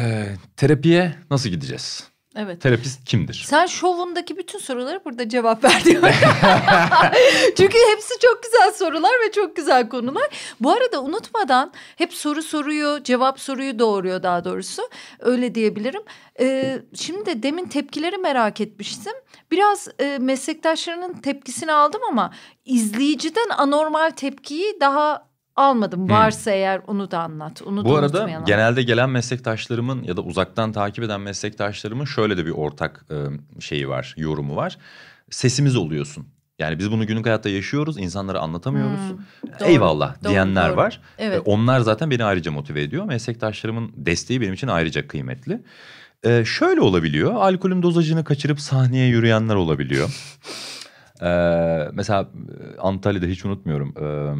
S2: Ee, terapiye nasıl gideceğiz?
S1: Evet.
S2: Terapist kimdir?
S1: Sen şovundaki bütün soruları burada cevap ver Çünkü hepsi çok güzel sorular ve çok güzel konular. Bu arada unutmadan hep soru soruyu, cevap soruyu doğuruyor daha doğrusu. Öyle diyebilirim. Ee, şimdi demin tepkileri merak etmiştim. Biraz e, meslektaşlarının tepkisini aldım ama izleyiciden anormal tepkiyi daha almadım. Hmm. Varsa eğer onu da anlat. Onu
S2: Bu
S1: da
S2: arada unutmayalım. genelde gelen meslektaşlarımın ya da uzaktan takip eden meslektaşlarımın şöyle de bir ortak e, şeyi var, yorumu var. Sesimiz oluyorsun. Yani biz bunu günlük hayatta yaşıyoruz, insanlara anlatamıyoruz. Hmm, doğru, Eyvallah doğru, diyenler doğru. var. Evet. Onlar zaten beni ayrıca motive ediyor. Meslektaşlarımın desteği benim için ayrıca kıymetli. Ee, şöyle olabiliyor, alkolün dozajını kaçırıp sahneye yürüyenler olabiliyor. ee, mesela Antalya'da hiç unutmuyorum. Ee,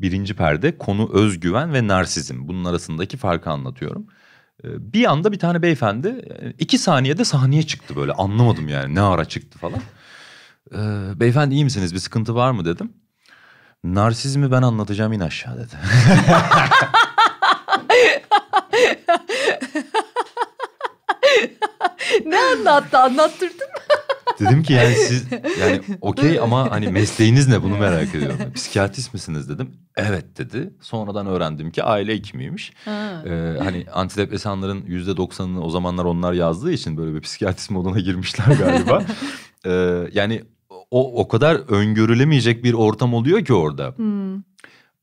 S2: birinci perde konu özgüven ve narsizm. Bunun arasındaki farkı anlatıyorum. Ee, bir anda bir tane beyefendi e, iki saniyede sahneye çıktı böyle anlamadım yani ne ara çıktı falan. Ee, beyefendi iyi misiniz bir sıkıntı var mı dedim. Narsizmi ben anlatacağım in aşağı dedi.
S1: ne anlattı anlattırdın mı?
S2: Dedim ki yani siz yani okey ama hani mesleğiniz ne bunu merak ediyorum. Psikiyatrist misiniz dedim. Evet dedi. Sonradan öğrendim ki aile hekimiymiş. Ee, hani antidepresanların yüzde doksanını o zamanlar onlar yazdığı için böyle bir psikiyatrist moduna girmişler galiba. ee, yani o o kadar öngörülemeyecek bir ortam oluyor ki orada. Hmm.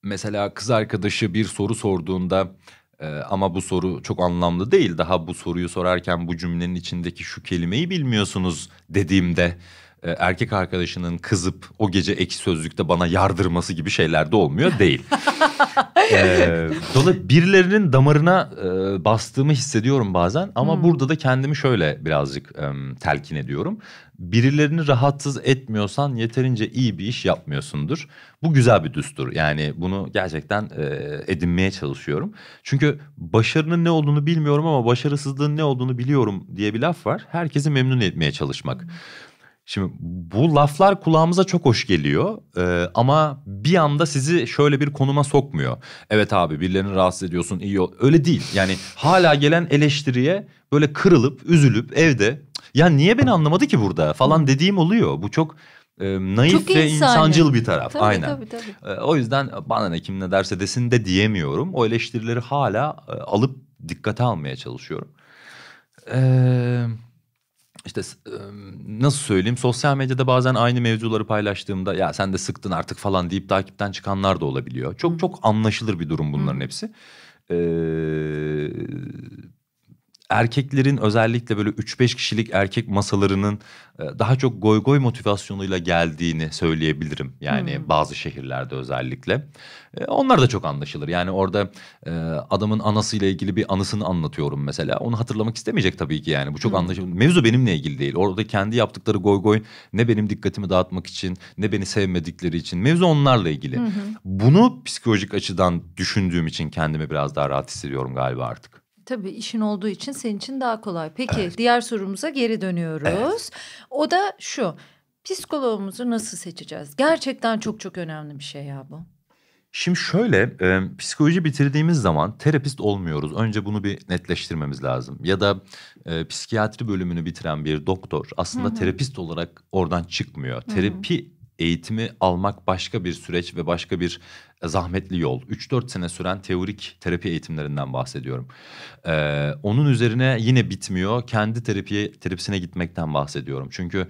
S2: Mesela kız arkadaşı bir soru sorduğunda ee, ama bu soru çok anlamlı değil. Daha bu soruyu sorarken bu cümlenin içindeki şu kelimeyi bilmiyorsunuz dediğimde erkek arkadaşının kızıp o gece ek sözlükte bana yardırması gibi şeyler de olmuyor değil. ee, dolayısıyla birilerinin damarına e, bastığımı hissediyorum bazen ama hmm. burada da kendimi şöyle birazcık e, telkin ediyorum. Birilerini rahatsız etmiyorsan yeterince iyi bir iş yapmıyorsundur. Bu güzel bir düstur. Yani bunu gerçekten e, edinmeye çalışıyorum. Çünkü başarının ne olduğunu bilmiyorum ama başarısızlığın ne olduğunu biliyorum diye bir laf var. Herkesi memnun etmeye çalışmak. Hmm. Şimdi bu laflar kulağımıza çok hoş geliyor ee, ama bir anda sizi şöyle bir konuma sokmuyor. Evet abi birilerini rahatsız ediyorsun iyi ol. Öyle değil yani hala gelen eleştiriye böyle kırılıp üzülüp evde ya niye beni anlamadı ki burada falan dediğim oluyor. Bu çok e, naif çok ve insani. insancıl bir taraf.
S1: Tabii,
S2: Aynen.
S1: Tabii, tabii.
S2: E, o yüzden bana ne kim ne derse desin de diyemiyorum. O eleştirileri hala e, alıp dikkate almaya çalışıyorum. Eee işte nasıl söyleyeyim sosyal medyada bazen aynı mevzuları paylaştığımda ya sen de sıktın artık falan deyip takipten çıkanlar da olabiliyor. Çok çok anlaşılır bir durum bunların hepsi. Ee, erkeklerin özellikle böyle 3-5 kişilik erkek masalarının e, daha çok goy goy motivasyonuyla geldiğini söyleyebilirim. Yani hmm. bazı şehirlerde özellikle. E, onlar da çok anlaşılır. Yani orada e, adamın anasıyla ilgili bir anısını anlatıyorum mesela. Onu hatırlamak istemeyecek tabii ki yani. Bu çok hmm. anlaşılır. Mevzu benimle ilgili değil. Orada kendi yaptıkları goy goy ne benim dikkatimi dağıtmak için ne beni sevmedikleri için. Mevzu onlarla ilgili. Hmm. Bunu psikolojik açıdan düşündüğüm için kendimi biraz daha rahat hissediyorum galiba artık.
S1: Tabii işin olduğu için senin için daha kolay. Peki evet. diğer sorumuza geri dönüyoruz. Evet. O da şu. Psikologumuzu nasıl seçeceğiz? Gerçekten çok çok önemli bir şey ya bu.
S2: Şimdi şöyle e, psikoloji bitirdiğimiz zaman terapist olmuyoruz. Önce bunu bir netleştirmemiz lazım. Ya da e, psikiyatri bölümünü bitiren bir doktor aslında Hı-hı. terapist olarak oradan çıkmıyor. Hı-hı. Eğitimi almak başka bir süreç ve başka bir e, zahmetli yol. 3-4 sene süren teorik terapi eğitimlerinden bahsediyorum. Ee, onun üzerine yine bitmiyor. Kendi terapiye terapisine gitmekten bahsediyorum. Çünkü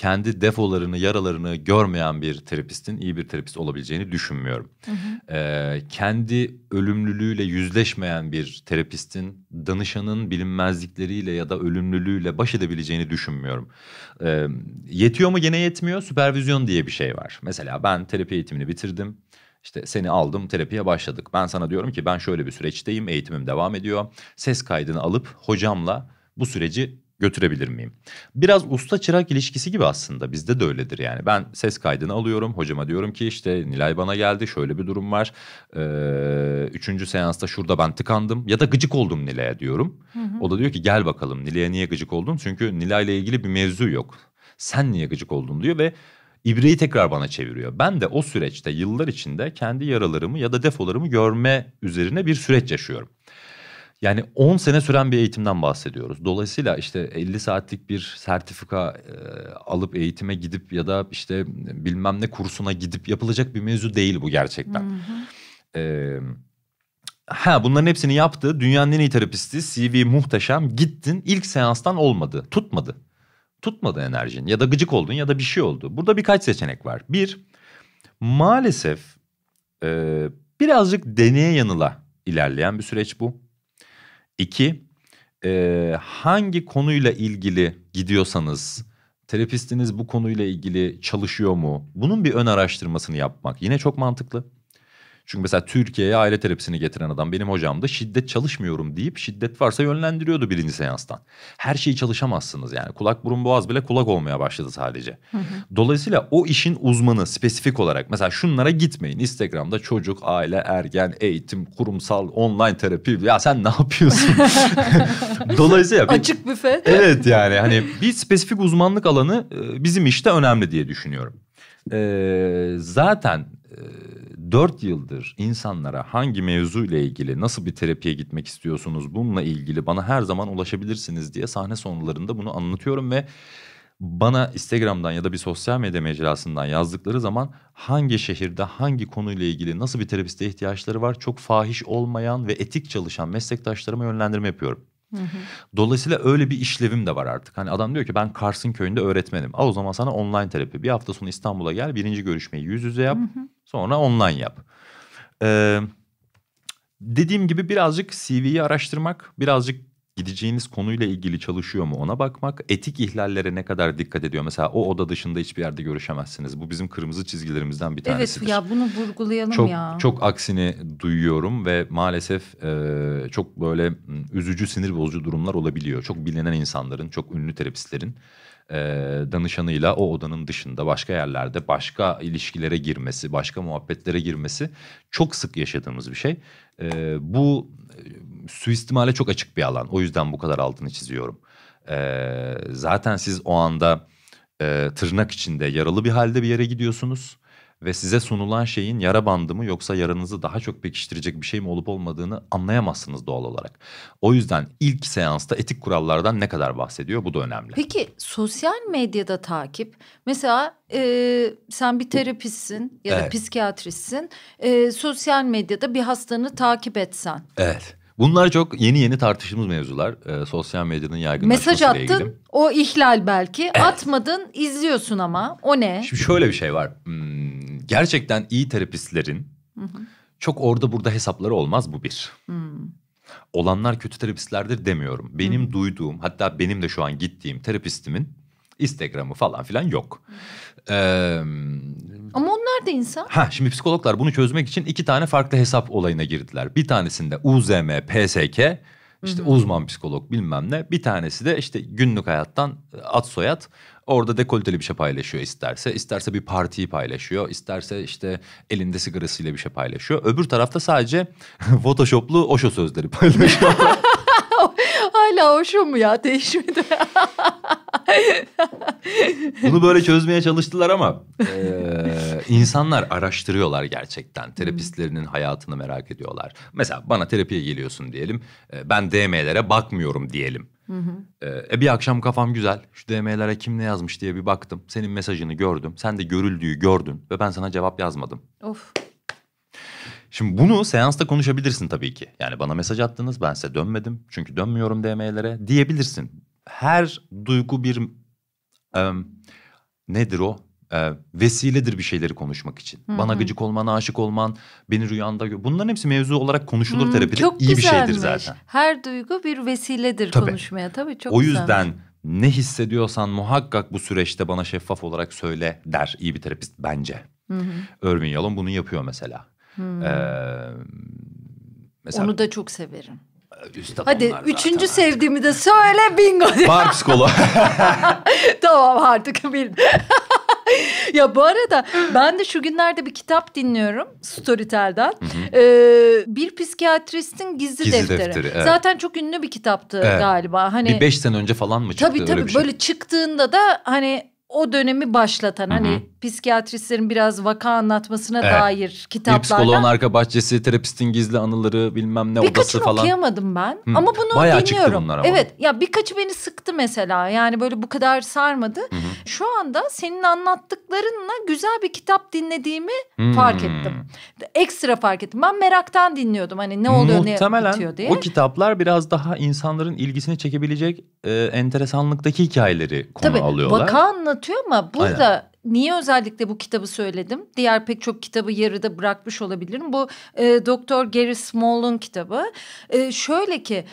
S2: kendi defolarını, yaralarını görmeyen bir terapistin iyi bir terapist olabileceğini düşünmüyorum. Hı hı. Ee, kendi ölümlülüğüyle yüzleşmeyen bir terapistin danışanın bilinmezlikleriyle ya da ölümlülüğüyle baş edebileceğini düşünmüyorum. Ee, yetiyor mu gene yetmiyor. Süpervizyon diye bir şey var. Mesela ben terapi eğitimini bitirdim. İşte seni aldım terapiye başladık. Ben sana diyorum ki ben şöyle bir süreçteyim eğitimim devam ediyor. Ses kaydını alıp hocamla bu süreci götürebilir miyim? Biraz usta çırak ilişkisi gibi aslında bizde de öyledir yani. Ben ses kaydını alıyorum hocama diyorum ki işte Nilay bana geldi şöyle bir durum var. Ee, üçüncü seansta şurada ben tıkandım ya da gıcık oldum Nilay'a diyorum. Hı hı. O da diyor ki gel bakalım Nilay'a niye gıcık oldun? Çünkü Nilay'la ilgili bir mevzu yok. Sen niye gıcık oldun diyor ve ibreyi tekrar bana çeviriyor. Ben de o süreçte yıllar içinde kendi yaralarımı ya da defolarımı görme üzerine bir süreç yaşıyorum. Yani 10 sene süren bir eğitimden bahsediyoruz. Dolayısıyla işte 50 saatlik bir sertifika e, alıp eğitime gidip ya da işte bilmem ne kursuna gidip yapılacak bir mevzu değil bu gerçekten. Hı hı. E, ha bunların hepsini yaptı. Dünyanın en iyi terapisti, CV muhteşem. Gittin ilk seanstan olmadı, tutmadı. Tutmadı enerjin ya da gıcık oldun ya da bir şey oldu. Burada birkaç seçenek var. Bir, maalesef e, birazcık deneye yanıla ilerleyen bir süreç bu. İki, e, hangi konuyla ilgili gidiyorsanız terapistiniz bu konuyla ilgili çalışıyor mu? Bunun bir ön araştırmasını yapmak yine çok mantıklı. Çünkü mesela Türkiye'ye aile terapisini getiren adam benim hocam da şiddet çalışmıyorum deyip şiddet varsa yönlendiriyordu birinci seanstan. Her şeyi çalışamazsınız yani kulak burun boğaz bile kulak olmaya başladı sadece. Hı hı. Dolayısıyla o işin uzmanı spesifik olarak mesela şunlara gitmeyin. Instagram'da çocuk, aile, ergen, eğitim, kurumsal, online terapi ya sen ne yapıyorsun? Dolayısıyla
S1: bir, açık büfe.
S2: Evet yani hani bir spesifik uzmanlık alanı bizim işte önemli diye düşünüyorum. Ee, zaten Dört yıldır insanlara hangi mevzu ile ilgili nasıl bir terapiye gitmek istiyorsunuz bununla ilgili bana her zaman ulaşabilirsiniz diye sahne sonlarında bunu anlatıyorum ve bana Instagram'dan ya da bir sosyal medya mecrasından yazdıkları zaman hangi şehirde hangi konuyla ilgili nasıl bir terapiste ihtiyaçları var çok fahiş olmayan ve etik çalışan meslektaşlarıma yönlendirme yapıyorum. Hı hı. Dolayısıyla öyle bir işlevim de var artık. Hani adam diyor ki ben Kars'ın köyünde öğretmenim. Al o zaman sana online terapi. Bir hafta sonra İstanbul'a gel birinci görüşmeyi yüz yüze yap. Hı hı. Sonra online yap. Ee, dediğim gibi birazcık CV'yi araştırmak, birazcık gideceğiniz konuyla ilgili çalışıyor mu ona bakmak. Etik ihlallere ne kadar dikkat ediyor. Mesela o oda dışında hiçbir yerde görüşemezsiniz. Bu bizim kırmızı çizgilerimizden bir tanesidir.
S1: Evet ya bunu vurgulayalım
S2: çok,
S1: ya.
S2: Çok aksini duyuyorum ve maalesef e, çok böyle üzücü sinir bozucu durumlar olabiliyor. Çok bilinen insanların, çok ünlü terapistlerin e, danışanıyla o odanın dışında başka yerlerde başka ilişkilere girmesi, başka muhabbetlere girmesi çok sık yaşadığımız bir şey. E, bu suistimale çok açık bir alan. O yüzden bu kadar altını çiziyorum. E, zaten siz o anda e, tırnak içinde yaralı bir halde bir yere gidiyorsunuz ve size sunulan şeyin yara bandı mı yoksa yaranızı daha çok pekiştirecek bir şey mi olup olmadığını anlayamazsınız doğal olarak. O yüzden ilk seansta etik kurallardan ne kadar bahsediyor bu da önemli.
S1: Peki sosyal medyada takip mesela e, sen bir terapistsin ya da
S2: Evet.
S1: psikiyatristsin e, sosyal medyada bir hastanı takip etsen.
S2: Evet. Bunlar çok yeni yeni tartıştığımız mevzular. Ee, sosyal medyanın yaygınlaşmasıyla
S1: Mesaj attın
S2: ilgili.
S1: o ihlal belki atmadın izliyorsun ama o ne?
S2: Şimdi şöyle bir şey var. Hmm, gerçekten iyi terapistlerin çok orada burada hesapları olmaz bu bir.
S1: Hmm.
S2: Olanlar kötü terapistlerdir demiyorum. Benim duyduğum hatta benim de şu an gittiğim terapistimin Instagram'ı falan filan yok. Ee,
S1: Ama onlar da insan.
S2: Ha şimdi psikologlar bunu çözmek için iki tane farklı hesap olayına girdiler. Bir tanesinde UZM, PSK, işte uzman psikolog bilmem ne. Bir tanesi de işte günlük hayattan e, ad soyad. Orada dekolteli bir şey paylaşıyor isterse. isterse bir partiyi paylaşıyor. isterse işte elinde sigarasıyla bir şey paylaşıyor. Öbür tarafta sadece photoshoplu oşo sözleri paylaşıyor.
S1: Hala o şu mu ya değişmedi.
S2: Bunu böyle çözmeye çalıştılar ama eee, insanlar araştırıyorlar gerçekten. Terapistlerinin hayatını merak ediyorlar. Mesela bana terapiye geliyorsun diyelim. E, ben DM'lere bakmıyorum diyelim. E, e, bir akşam kafam güzel. Şu DM'lere kim ne yazmış diye bir baktım. Senin mesajını gördüm. Sen de görüldüğü gördün ve ben sana cevap yazmadım.
S1: of.
S2: Şimdi bunu seansta konuşabilirsin tabii ki. Yani bana mesaj attınız ben size dönmedim. Çünkü dönmüyorum DM'lere diyebilirsin. Her duygu bir em, nedir o? E, vesiledir bir şeyleri konuşmak için. Bana gıcık olman, aşık olman, beni rüyanda gör. Bunların hepsi mevzu olarak konuşulur
S1: Hmm,
S2: terapide.
S1: çok
S2: İyi bir şeydir
S1: güzelmiş.
S2: zaten.
S1: Her duygu bir vesiledir
S2: Tabii.
S1: konuşmaya tabii çok
S2: o
S1: güzelmiş.
S2: yüzden ne hissediyorsan muhakkak bu süreçte bana şeffaf olarak söyle der iyi bir terapist bence.
S1: Hı hı.
S2: Irvin Yalom bunu yapıyor mesela. Ee, mesela
S1: Onu da çok severim.
S2: Üstad
S1: Hadi üçüncü
S2: zaten.
S1: sevdiğimi de söyle bingo.
S2: Var psikolog.
S1: tamam artık bil. ya bu arada ben de şu günlerde bir kitap dinliyorum Storytel'den. Ee, bir psikiyatristin gizli,
S2: Gizli
S1: defteri.
S2: defteri, evet.
S1: Zaten çok ünlü bir kitaptı
S2: Evet.
S1: galiba. Hani
S2: bir beş sene önce falan mı çıktı
S1: tabii tabii
S2: şey?
S1: böyle çıktığında da hani o dönemi başlatan hani psikiyatristlerin biraz vaka anlatmasına
S2: Evet.
S1: dair
S2: Bir psikoloğun
S1: kitaplardan
S2: arka bahçesi, terapistin gizli anıları bilmem ne odası
S1: Birkaçını
S2: falan.
S1: okuyamadım ben
S2: Hı.
S1: ama bunu
S2: Bayağı
S1: dinliyorum.
S2: ama.
S1: Evet ya birkaçı beni sıktı mesela yani böyle bu kadar sarmadı. Şu anda senin anlattıklarınla güzel bir kitap dinlediğimi
S2: Hmm.
S1: fark ettim. Ekstra fark ettim. Ben meraktan dinliyordum hani ne oluyor ne
S2: Muhtemelen
S1: bitiyor diye.
S2: o kitaplar biraz daha insanların ilgisini çekebilecek e, enteresanlıktaki hikayeleri konu
S1: Tabii
S2: alıyorlar.
S1: vaka anlatıyor ama burada niye özellikle bu kitabı söyledim? Diğer pek çok kitabı yarıda bırakmış olabilirim. Bu e, Doktor Gary Small'un kitabı. E, şöyle ki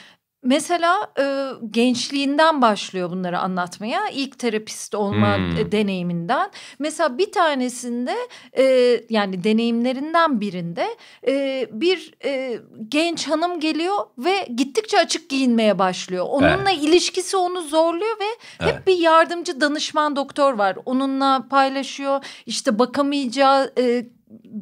S1: Mesela e, gençliğinden başlıyor bunları anlatmaya. İlk terapist olma
S2: Hmm.
S1: e, deneyiminden. Mesela bir tanesinde e, yani deneyimlerinden birinde e, bir e, genç hanım geliyor ve gittikçe açık giyinmeye başlıyor. Onunla ilişkisi onu zorluyor ve
S2: Evet.
S1: hep bir yardımcı danışman doktor var. Onunla paylaşıyor. İşte bakamayacağı e,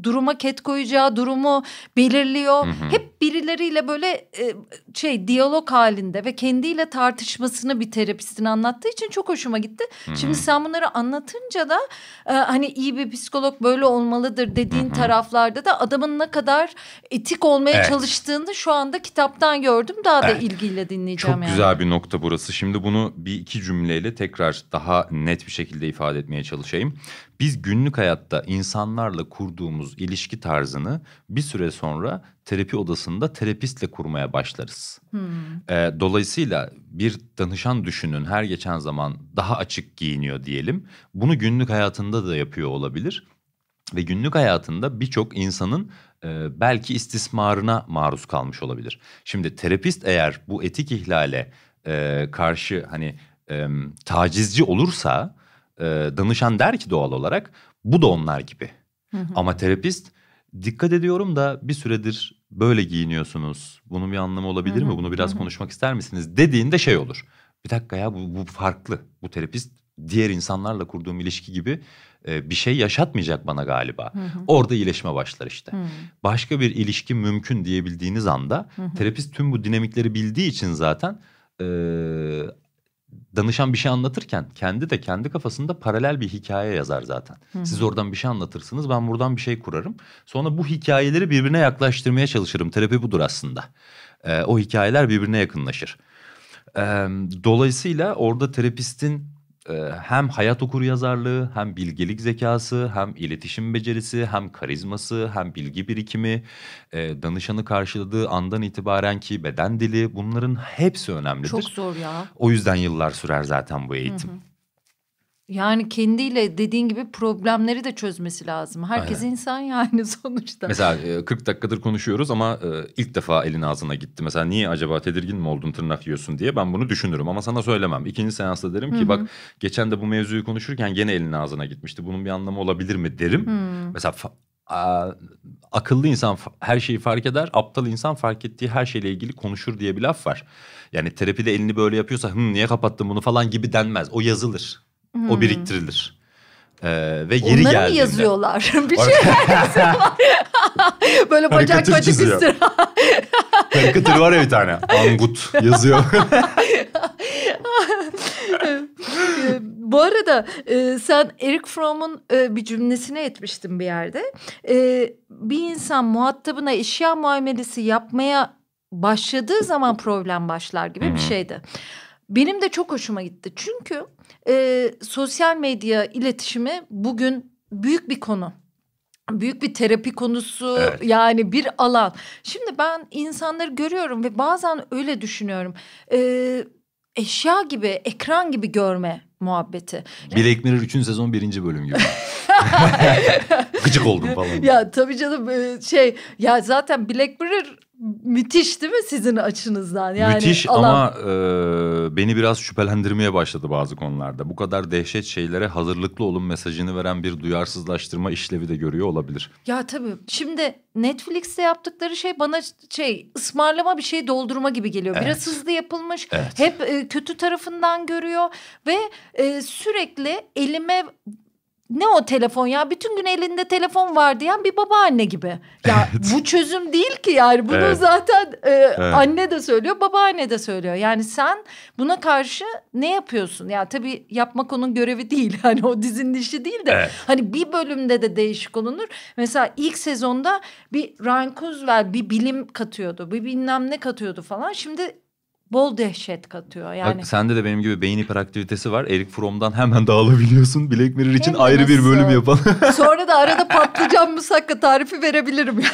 S1: duruma ket koyacağı durumu belirliyor.
S2: Hı hı.
S1: Hep birileriyle böyle e, şey diyalog halinde ve kendiyle tartışmasını bir terapistin anlattığı için çok hoşuma gitti. Şimdi sen bunları anlatınca da e, hani iyi bir psikolog böyle olmalıdır dediğin taraflarda da adamın ne kadar etik olmaya
S2: Evet.
S1: çalıştığını şu anda kitaptan gördüm. Daha da
S2: Evet.
S1: ilgiyle dinleyeceğim
S2: Çok
S1: yani.
S2: güzel bir nokta burası. Şimdi bunu bir iki cümleyle tekrar daha net bir şekilde ifade etmeye çalışayım. Biz günlük hayatta insanlarla kurduğumuz ilişki tarzını bir süre sonra terapi odasında terapistle kurmaya başlarız.
S1: Hmm.
S2: Ee, dolayısıyla bir danışan düşünün her geçen zaman daha açık giyiniyor diyelim. Bunu günlük hayatında da yapıyor olabilir. Ve günlük hayatında birçok insanın e, belki istismarına maruz kalmış olabilir. Şimdi terapist eğer bu etik ihlale e, karşı hani e, tacizci olursa e, danışan der ki doğal olarak bu da onlar gibi. Hı hı. Ama terapist dikkat ediyorum da bir süredir böyle giyiniyorsunuz. Bunun bir anlamı olabilir hı hı. mi? Bunu biraz hı hı. konuşmak ister misiniz? Dediğinde şey olur. Bir dakika ya bu, bu farklı. Bu terapist diğer insanlarla kurduğum ilişki gibi e, bir şey yaşatmayacak bana galiba. Hı hı. Orada iyileşme başlar işte. Hı. Başka bir ilişki mümkün diyebildiğiniz anda hı hı. terapist tüm bu dinamikleri bildiği için zaten e, danışan bir şey anlatırken kendi de kendi kafasında paralel bir hikaye yazar zaten. Hı. Siz oradan bir şey anlatırsınız ben buradan bir şey kurarım. Sonra bu hikayeleri birbirine yaklaştırmaya çalışırım. Terapi budur aslında. E, o hikayeler birbirine yakınlaşır. E, dolayısıyla orada terapistin hem hayat okur yazarlığı, hem bilgelik zekası, hem iletişim becerisi, hem karizması, hem bilgi birikimi, danışanı karşıladığı andan itibaren ki beden dili bunların hepsi önemlidir.
S1: Çok zor ya.
S2: O yüzden yıllar sürer zaten bu eğitim. Hı hı.
S1: Yani kendiyle dediğin gibi problemleri de çözmesi lazım. Herkes Aynen. insan yani sonuçta.
S2: Mesela 40 dakikadır konuşuyoruz ama ilk defa elin ağzına gitti. Mesela niye acaba tedirgin mi oldun tırnak yiyorsun diye ben bunu düşünürüm ama sana söylemem. İkinci seansta derim ki Hı-hı. bak geçen de bu mevzuyu konuşurken gene elin ağzına gitmişti. Bunun bir anlamı olabilir mi derim. Hı. Mesela a, akıllı insan her şeyi fark eder, aptal insan fark ettiği her şeyle ilgili konuşur diye bir laf var. Yani terapide elini böyle yapıyorsa Hı, niye kapattın bunu falan gibi denmez. O yazılır. Hmm. O biriktirilir. Ee, ve yeri Onları geldiğinde...
S1: mı yazıyorlar? bir şey yazıyorlar. Böyle bacak bacak üstüne.
S2: Karikatür var ya bir tane. Angut yazıyor.
S1: Bu arada e, sen Eric Fromm'un e, bir cümlesine etmiştin bir yerde. E, bir insan muhatabına eşya muamelesi yapmaya başladığı zaman problem başlar gibi bir şeydi. Benim de çok hoşuma gitti. Çünkü e, sosyal medya iletişimi bugün büyük bir konu. Büyük bir terapi konusu evet. yani bir alan. Şimdi ben insanları görüyorum ve bazen öyle düşünüyorum. Ee, eşya gibi, ekran gibi görme muhabbeti.
S2: Black Mirror 3. sezon 1. bölüm gibi. Gıcık oldum falan.
S1: Ya tabii canım şey ya zaten Black Mirror müthiş değil mi sizin açınızdan?
S2: Yani müthiş alan... ama e, beni biraz şüphelendirmeye başladı bazı konularda. Bu kadar dehşet şeylere hazırlıklı olun mesajını veren bir duyarsızlaştırma işlevi de görüyor olabilir.
S1: Ya tabii. Şimdi Netflix'te yaptıkları şey bana şey ısmarlama bir şey doldurma gibi geliyor. Evet. Biraz hızlı yapılmış. Evet. Hep e, kötü tarafından görüyor ve e, sürekli elime ne o telefon ya bütün gün elinde telefon var diyen bir babaanne gibi. Ya evet. bu çözüm değil ki yani bunu evet. zaten e, evet. anne de söylüyor babaanne de söylüyor. Yani sen buna karşı ne yapıyorsun? Ya tabii yapmak onun görevi değil hani o dizinin işi değil de evet. hani bir bölümde de değişik olunur. Mesela ilk sezonda bir Ryan Kurzweil bir bilim katıyordu bir bilmem ne katıyordu falan. Şimdi bol dehşet katıyor. Yani
S2: Bak, sende de benim gibi beyin hiperaktivitesi var. Erik Fromm'dan hemen dağılabiliyorsun. Black Mirror için Hem ayrı nasıl? bir bölüm yapalım.
S1: Sonra da arada patlıcan musakka tarifi verebilirim.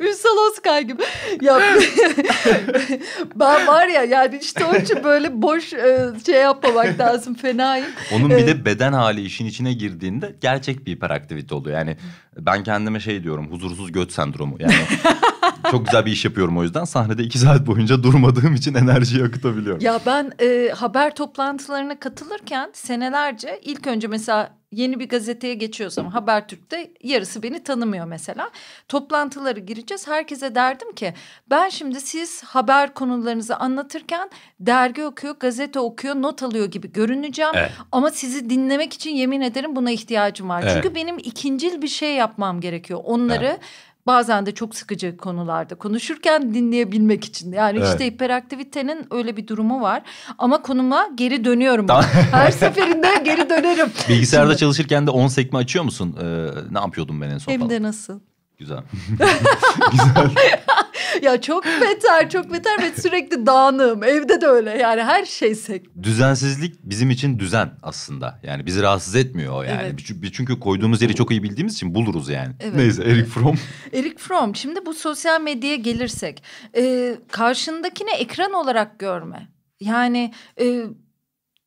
S1: Ünsal Oskar gibi. Ya ben var ya yani işte onun için böyle boş e, şey yapmamak lazım fenayım.
S2: Onun bir de beden hali işin içine girdiğinde gerçek bir hiperaktivite oluyor. Yani ben kendime şey diyorum huzursuz göt sendromu. Yani çok güzel bir iş yapıyorum o yüzden. Sahnede iki saat boyunca durmadığım için enerjiyi akıtabiliyorum.
S1: Ya ben e, haber toplantılarına katılırken senelerce ilk önce mesela yeni bir gazeteye geçiyorsam Habertürk'te yarısı beni tanımıyor mesela. Toplantıları gireceğiz. Herkese derdim ki ben şimdi siz haber konularınızı anlatırken dergi okuyor, gazete okuyor, not alıyor gibi görüneceğim. Evet. Ama sizi dinlemek için yemin ederim buna ihtiyacım var. Evet. Çünkü benim ikincil bir şey yapmam gerekiyor. Onları evet bazen de çok sıkıcı konularda konuşurken dinleyebilmek için. Yani evet. işte hiperaktivitenin öyle bir durumu var. Ama konuma geri dönüyorum. Her seferinde geri dönerim.
S2: Bilgisayarda Şimdi... çalışırken de 10 sekme açıyor musun? Ee, ne yapıyordum ben en son
S1: Hem
S2: falan?
S1: de nasıl?
S2: Güzel. Güzel.
S1: ya çok beter, çok beter ve sürekli dağınığım. Evde de öyle yani her şey sek.
S2: Düzensizlik bizim için düzen aslında. Yani bizi rahatsız etmiyor o yani. Evet. Çünkü koyduğumuz yeri çok iyi bildiğimiz için buluruz yani. Evet. Neyse Eric Fromm.
S1: Eric Fromm. Şimdi bu sosyal medyaya gelirsek. E, karşındakini ekran olarak görme. Yani... E,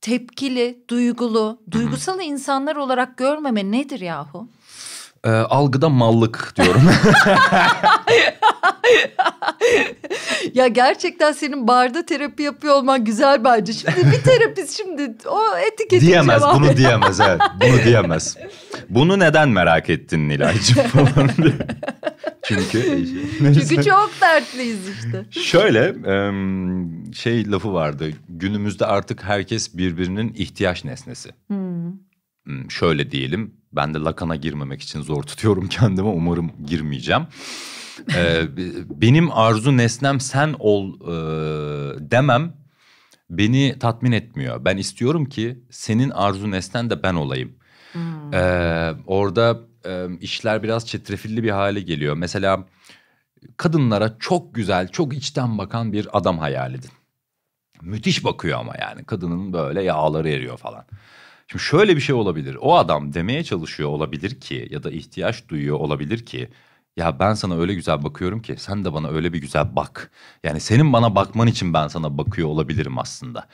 S1: tepkili, duygulu, duygusal insanlar olarak görmeme nedir yahu?
S2: Ee, algıda mallık diyorum.
S1: ya gerçekten senin barda terapi yapıyor olman güzel bence. Şimdi bir terapist şimdi o etiketi
S2: diyemez
S1: cevap-
S2: bunu diyemez evet bunu diyemez. Bunu neden merak ettin Nilay'cığım falan diye. Çünkü
S1: Çünkü çok dertliyiz işte.
S2: Şöyle şey lafı vardı günümüzde artık herkes birbirinin ihtiyaç nesnesi.
S1: Hmm.
S2: Hmm, Şöyle diyelim ben de lakana girmemek için zor tutuyorum kendime umarım girmeyeceğim. Ee, benim arzu nesnem sen ol e, demem beni tatmin etmiyor. Ben istiyorum ki senin arzu nesnen de ben olayım.
S1: Hmm.
S2: Ee, orada e, işler biraz çetrefilli bir hale geliyor. Mesela kadınlara çok güzel, çok içten bakan bir adam hayal edin. Müthiş bakıyor ama yani kadının böyle yağları eriyor falan. Şimdi şöyle bir şey olabilir. O adam demeye çalışıyor olabilir ki ya da ihtiyaç duyuyor olabilir ki ya ben sana öyle güzel bakıyorum ki sen de bana öyle bir güzel bak. Yani senin bana bakman için ben sana bakıyor olabilirim aslında.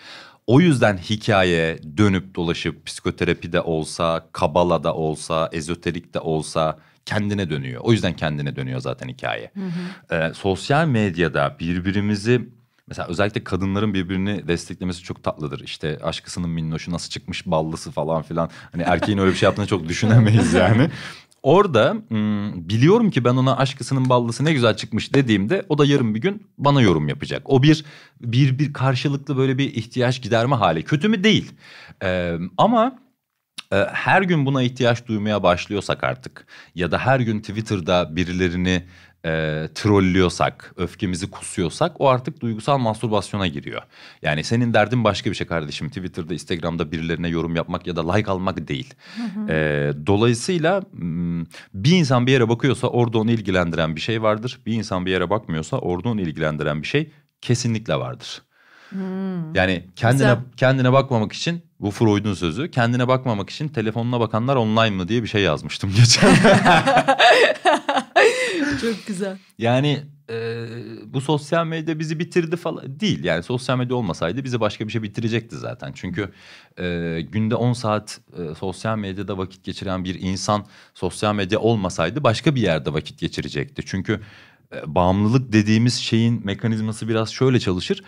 S2: O yüzden hikaye dönüp dolaşıp psikoterapide olsa, kabalada olsa, ezoterik de olsa kendine dönüyor. O yüzden kendine dönüyor zaten hikaye. Ee, sosyal medyada birbirimizi mesela özellikle kadınların birbirini desteklemesi çok tatlıdır. İşte aşkısının minnoşu nasıl çıkmış ballısı falan filan. Hani erkeğin öyle bir şey yaptığını çok düşünemeyiz yani. Orada hmm, biliyorum ki ben ona aşkısının ballısı ne güzel çıkmış dediğimde o da yarın bir gün bana yorum yapacak. O bir bir bir karşılıklı böyle bir ihtiyaç giderme hali. Kötü mü değil. Ee, ama e, her gün buna ihtiyaç duymaya başlıyorsak artık ya da her gün Twitter'da birilerini e, trollüyorsak, öfkemizi kusuyorsak o artık duygusal mastürbasyona giriyor. Yani senin derdin başka bir şey kardeşim. Twitter'da, Instagram'da birilerine yorum yapmak ya da like almak değil. E, dolayısıyla bir insan bir yere bakıyorsa orada onu ilgilendiren bir şey vardır. Bir insan bir yere bakmıyorsa orada onu ilgilendiren bir şey kesinlikle vardır. Yani kendine
S1: Güzel.
S2: kendine bakmamak için bu Freud'un sözü. Kendine bakmamak için telefonuna bakanlar online mı diye bir şey yazmıştım geçen.
S1: Çok güzel.
S2: yani e, bu sosyal medya bizi bitirdi falan değil. Yani sosyal medya olmasaydı bizi başka bir şey bitirecekti zaten. Çünkü e, günde 10 saat e, sosyal medyada vakit geçiren bir insan sosyal medya olmasaydı başka bir yerde vakit geçirecekti. Çünkü e, bağımlılık dediğimiz şeyin mekanizması biraz şöyle çalışır.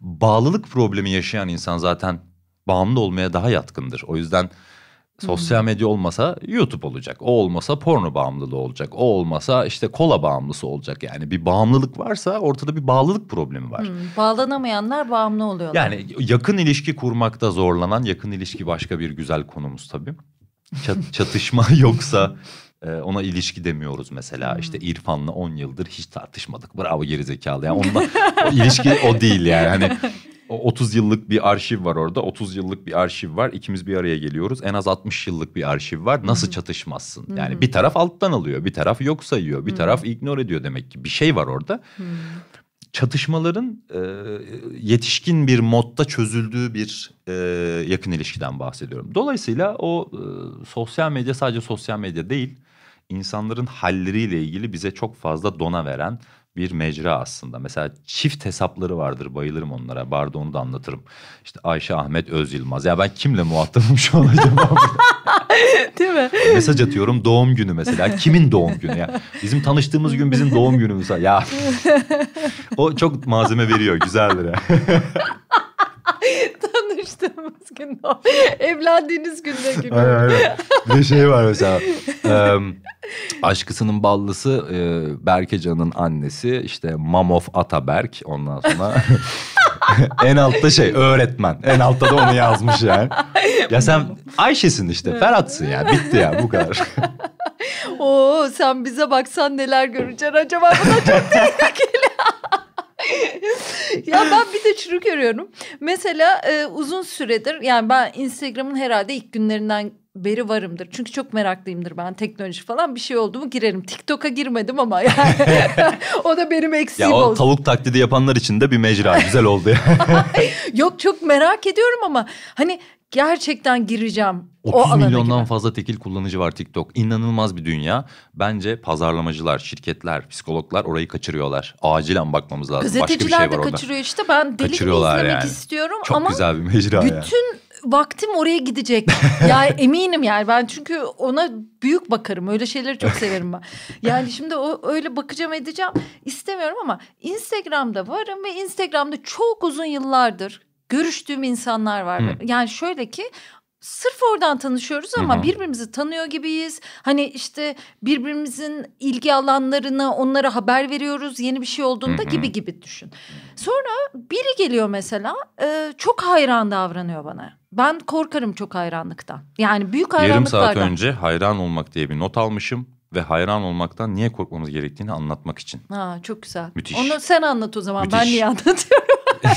S2: Bağlılık problemi yaşayan insan zaten bağımlı olmaya daha yatkındır. O yüzden sosyal medya olmasa YouTube olacak. O olmasa porno bağımlılığı olacak. O olmasa işte kola bağımlısı olacak. Yani bir bağımlılık varsa ortada bir bağlılık problemi var.
S1: Hmm, Bağlanamayanlar bağımlı oluyorlar.
S2: Yani yakın ilişki kurmakta zorlanan yakın ilişki başka bir güzel konumuz tabii. Çat- çatışma yoksa e, ona ilişki demiyoruz mesela. İşte İrfan'la 10 yıldır hiç tartışmadık. Bravo gerizekalı. Yani onunla o ilişki o değil yani. Hani 30 yıllık bir arşiv var orada. 30 yıllık bir arşiv var. İkimiz bir araya geliyoruz. En az 60 yıllık bir arşiv var. Nasıl çatışmazsın? Yani bir taraf alttan alıyor, bir taraf yok sayıyor, bir taraf ignore ediyor demek ki. Bir şey var orada çatışmaların e, yetişkin bir modda çözüldüğü bir e, yakın ilişkiden bahsediyorum. Dolayısıyla o e, sosyal medya sadece sosyal medya değil, insanların halleriyle ilgili bize çok fazla dona veren bir mecra aslında. Mesela çift hesapları vardır bayılırım onlara. Barda onu da anlatırım. İşte Ayşe Ahmet Öz Yılmaz. Ya ben kimle muhatabım şu an acaba?
S1: Değil mi?
S2: Mesaj atıyorum doğum günü mesela. Kimin doğum günü ya? Bizim tanıştığımız gün bizim doğum günümüz. Ya o çok malzeme veriyor. Güzeldir ya.
S1: Tanıştığımız gün o. Evlendiğiniz günde gibi.
S2: Aynen aynen. Bir de şey var mesela. Eee aşkısının ballısı e, Berkecan'ın annesi işte Mamof Ataberk ondan sonra en altta şey öğretmen en altta da onu yazmış yani. Ya sen Ayşe'sin işte Ferhat'sın ya bitti ya bu kadar.
S1: Oo sen bize baksan neler göreceksin acaba bu da çok tehlikeli. ya ben bir de şunu görüyorum. Mesela e, uzun süredir yani ben Instagram'ın herhalde ilk günlerinden beri varımdır. Çünkü çok meraklıyımdır ben teknoloji falan bir şey oldu mu girerim. TikTok'a girmedim ama yani o da benim
S2: ya
S1: eksiğim
S2: o
S1: oldu.
S2: tavuk taklidi yapanlar için de bir mecra güzel oldu ya.
S1: Yok çok merak ediyorum ama hani gerçekten gireceğim. o
S2: 30
S1: alana
S2: milyondan
S1: gibi.
S2: fazla tekil kullanıcı var TikTok. İnanılmaz bir dünya. Bence pazarlamacılar, şirketler, psikologlar orayı kaçırıyorlar. Acilen bakmamız lazım. Başka bir
S1: Gazeteciler
S2: şey
S1: de
S2: var orada.
S1: kaçırıyor işte ben deli gibi izlemek
S2: yani.
S1: istiyorum
S2: Çok
S1: ama
S2: güzel bir mecra ya.
S1: Vaktim oraya gidecek. yani eminim yani ben çünkü ona büyük bakarım. Öyle şeyleri çok severim ben. Yani şimdi o öyle bakacağım edeceğim istemiyorum ama Instagram'da varım ve Instagram'da çok uzun yıllardır görüştüğüm insanlar var.
S2: Hı.
S1: Yani şöyle ki sırf oradan tanışıyoruz ama
S2: Hı hı.
S1: birbirimizi tanıyor gibiyiz. Hani işte birbirimizin ilgi alanlarını onlara haber veriyoruz yeni bir şey olduğunda
S2: Hı hı.
S1: gibi gibi düşün. Sonra biri geliyor mesela e, çok hayran davranıyor bana. Ben korkarım çok hayranlıktan. Yani büyük
S2: Yarım
S1: hayranlıklardan.
S2: saat önce hayran olmak diye bir not almışım ve hayran olmaktan niye korkmamız gerektiğini anlatmak için.
S1: Ha, çok güzel.
S2: Müthiş.
S1: Onu sen anlat o zaman. Ben
S2: Müthiş.
S1: niye anlatıyorum?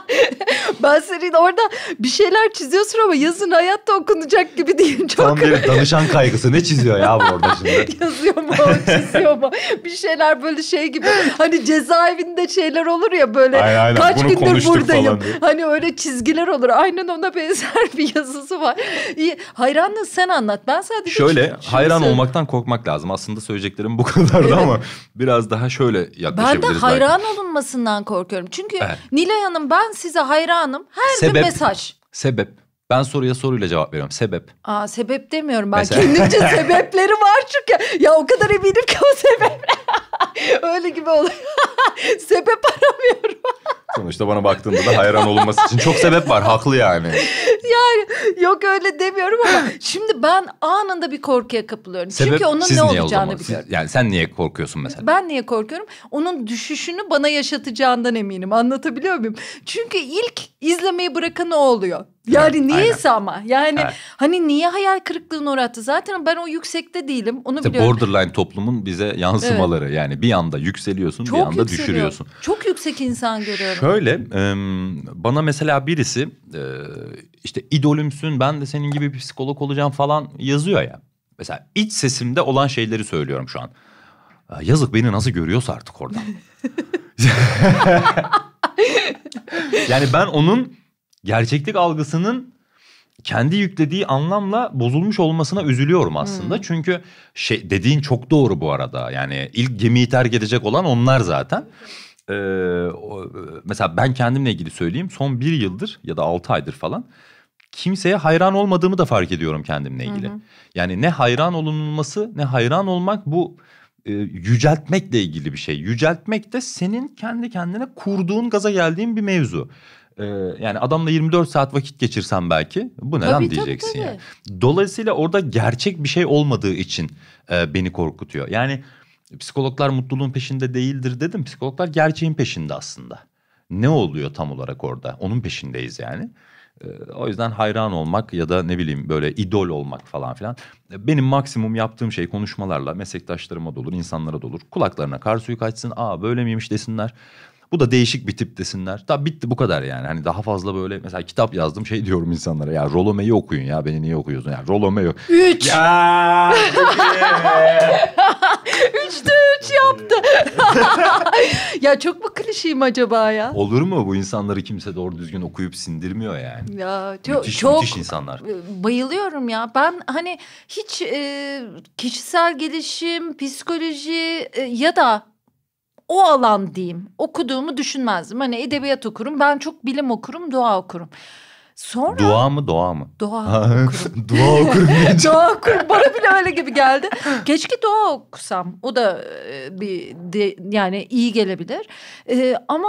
S1: ben senin orada bir şeyler çiziyorsun ama yazın hayatta okunacak gibi değil. Çok
S2: Tam bir danışan kaygısı ne çiziyor ya bu orada şimdi?
S1: yazıyor mu çiziyor mu bir şeyler böyle şey gibi hani cezaevinde şeyler olur ya böyle
S2: Aynen, aynen.
S1: kaç
S2: Bunu
S1: gündür buradayım hani öyle çizgiler olur aynen ona benzer bir yazısı var İyi, hayranlığı sen anlat ben sadece
S2: Şöyle
S1: şunu
S2: hayran
S1: söyleyeyim.
S2: olmaktan korkmak lazım. Aslında söyleyeceklerim bu kadardı
S1: Evet.
S2: ama biraz daha şöyle
S1: ben de
S2: yaklaşabiliriz. belki.
S1: hayran olunmasından korkuyorum çünkü
S2: Evet.
S1: Nilay Hanım ben size hayranım her
S2: Sebep.
S1: gün mesaj
S2: Sebep. Ben soruya soruyla cevap veriyorum. Sebep.
S1: Aa, sebep demiyorum ben.
S2: Mesela-
S1: Kendimce sebepleri var çünkü. Ya o kadar eminim ki o sebep. Öyle gibi oluyor. sebep aramıyorum.
S2: Sonuçta bana baktığında da hayran olunması için çok sebep var. Haklı yani.
S1: Yok öyle demiyorum ama şimdi ben anında bir korkuya kapılıyorum.
S2: Sebep
S1: çünkü onun ne olacağını
S2: zaman? Siz-
S1: biliyorum.
S2: yani sen niye korkuyorsun mesela?
S1: Ben niye korkuyorum? Onun düşüşünü bana yaşatacağından eminim. Anlatabiliyor muyum? Çünkü ilk izlemeyi bırakan o oluyor. Yani
S2: Evet,
S1: niyeyse ama. Yani
S2: Evet.
S1: hani niye hayal kırıklığına uğrattı? Zaten ben o yüksekte değilim. Onu
S2: İşte
S1: biliyorum.
S2: borderline toplumun bize yansımaları. Yani bir anda yükseliyorsun, bir
S1: Çok
S2: anda
S1: yükseliyor.
S2: düşürüyorsun.
S1: Çok yüksek insan görüyorum.
S2: Şöyle e, bana mesela birisi e, işte idolümsün ben de senin gibi bir psikolog olacağım falan yazıyor ya. Mesela iç sesimde olan şeyleri söylüyorum şu an. Ya Yazık beni nasıl görüyorsa artık oradan. yani ben onun gerçeklik algısının kendi yüklediği anlamla bozulmuş olmasına üzülüyorum aslında.
S1: Hmm.
S2: Çünkü şey dediğin çok doğru bu arada. Yani ilk gemiyi terk edecek olan onlar zaten. Ee, mesela ben kendimle ilgili söyleyeyim. Son bir yıldır ya da altı aydır falan kimseye hayran olmadığımı da fark ediyorum kendimle ilgili.
S1: Hı hı.
S2: Yani ne hayran olunması ne hayran olmak bu e, yüceltmekle ilgili bir şey. Yüceltmek de senin kendi kendine kurduğun gaza geldiğin bir mevzu. Ee, yani adamla 24 saat vakit geçirsen belki bu neden
S1: Tabii, tabii,
S2: diyeceksin
S1: tabii.
S2: yani. Dolayısıyla orada gerçek bir şey olmadığı için e, beni korkutuyor. Yani psikologlar mutluluğun peşinde değildir dedim. Psikologlar gerçeğin peşinde aslında. Ne oluyor tam olarak orada? Onun peşindeyiz yani. E, o yüzden hayran olmak ya da ne bileyim böyle idol olmak falan filan. E, Benim maksimum yaptığım şey konuşmalarla meslektaşlarıma da olur, insanlara da olur. Kulaklarına kar suyu kaçsın. Aa böyle miymiş desinler. Bu da değişik bir tip desinler. Tabi bitti bu kadar yani. Hani daha fazla böyle mesela kitap yazdım şey diyorum insanlara. Ya Rollome'yi okuyun ya beni niye okuyorsun? Ya Rollome'yi
S1: Üç.
S2: ya.
S1: Üçte üç yaptı. ya çok mu klişeyim acaba ya?
S2: Olur mu bu insanları kimse doğru düzgün okuyup sindirmiyor yani.
S1: Ya çok
S2: müthiş,
S1: çok
S2: müthiş insanlar.
S1: e, bayılıyorum ya. Ben hani hiç e, kişisel gelişim, psikoloji e, ya da o alan diyeyim okuduğumu düşünmezdim. Hani edebiyat okurum, ben çok bilim okurum, doğa okurum. Sonra
S2: Dua mı doğa mı?
S1: doğa okurum.
S2: Dua okurum
S1: doğa okurum. Bana bile öyle gibi geldi. Keşke doğa okusam. O da e, bir de, yani iyi gelebilir. E, ama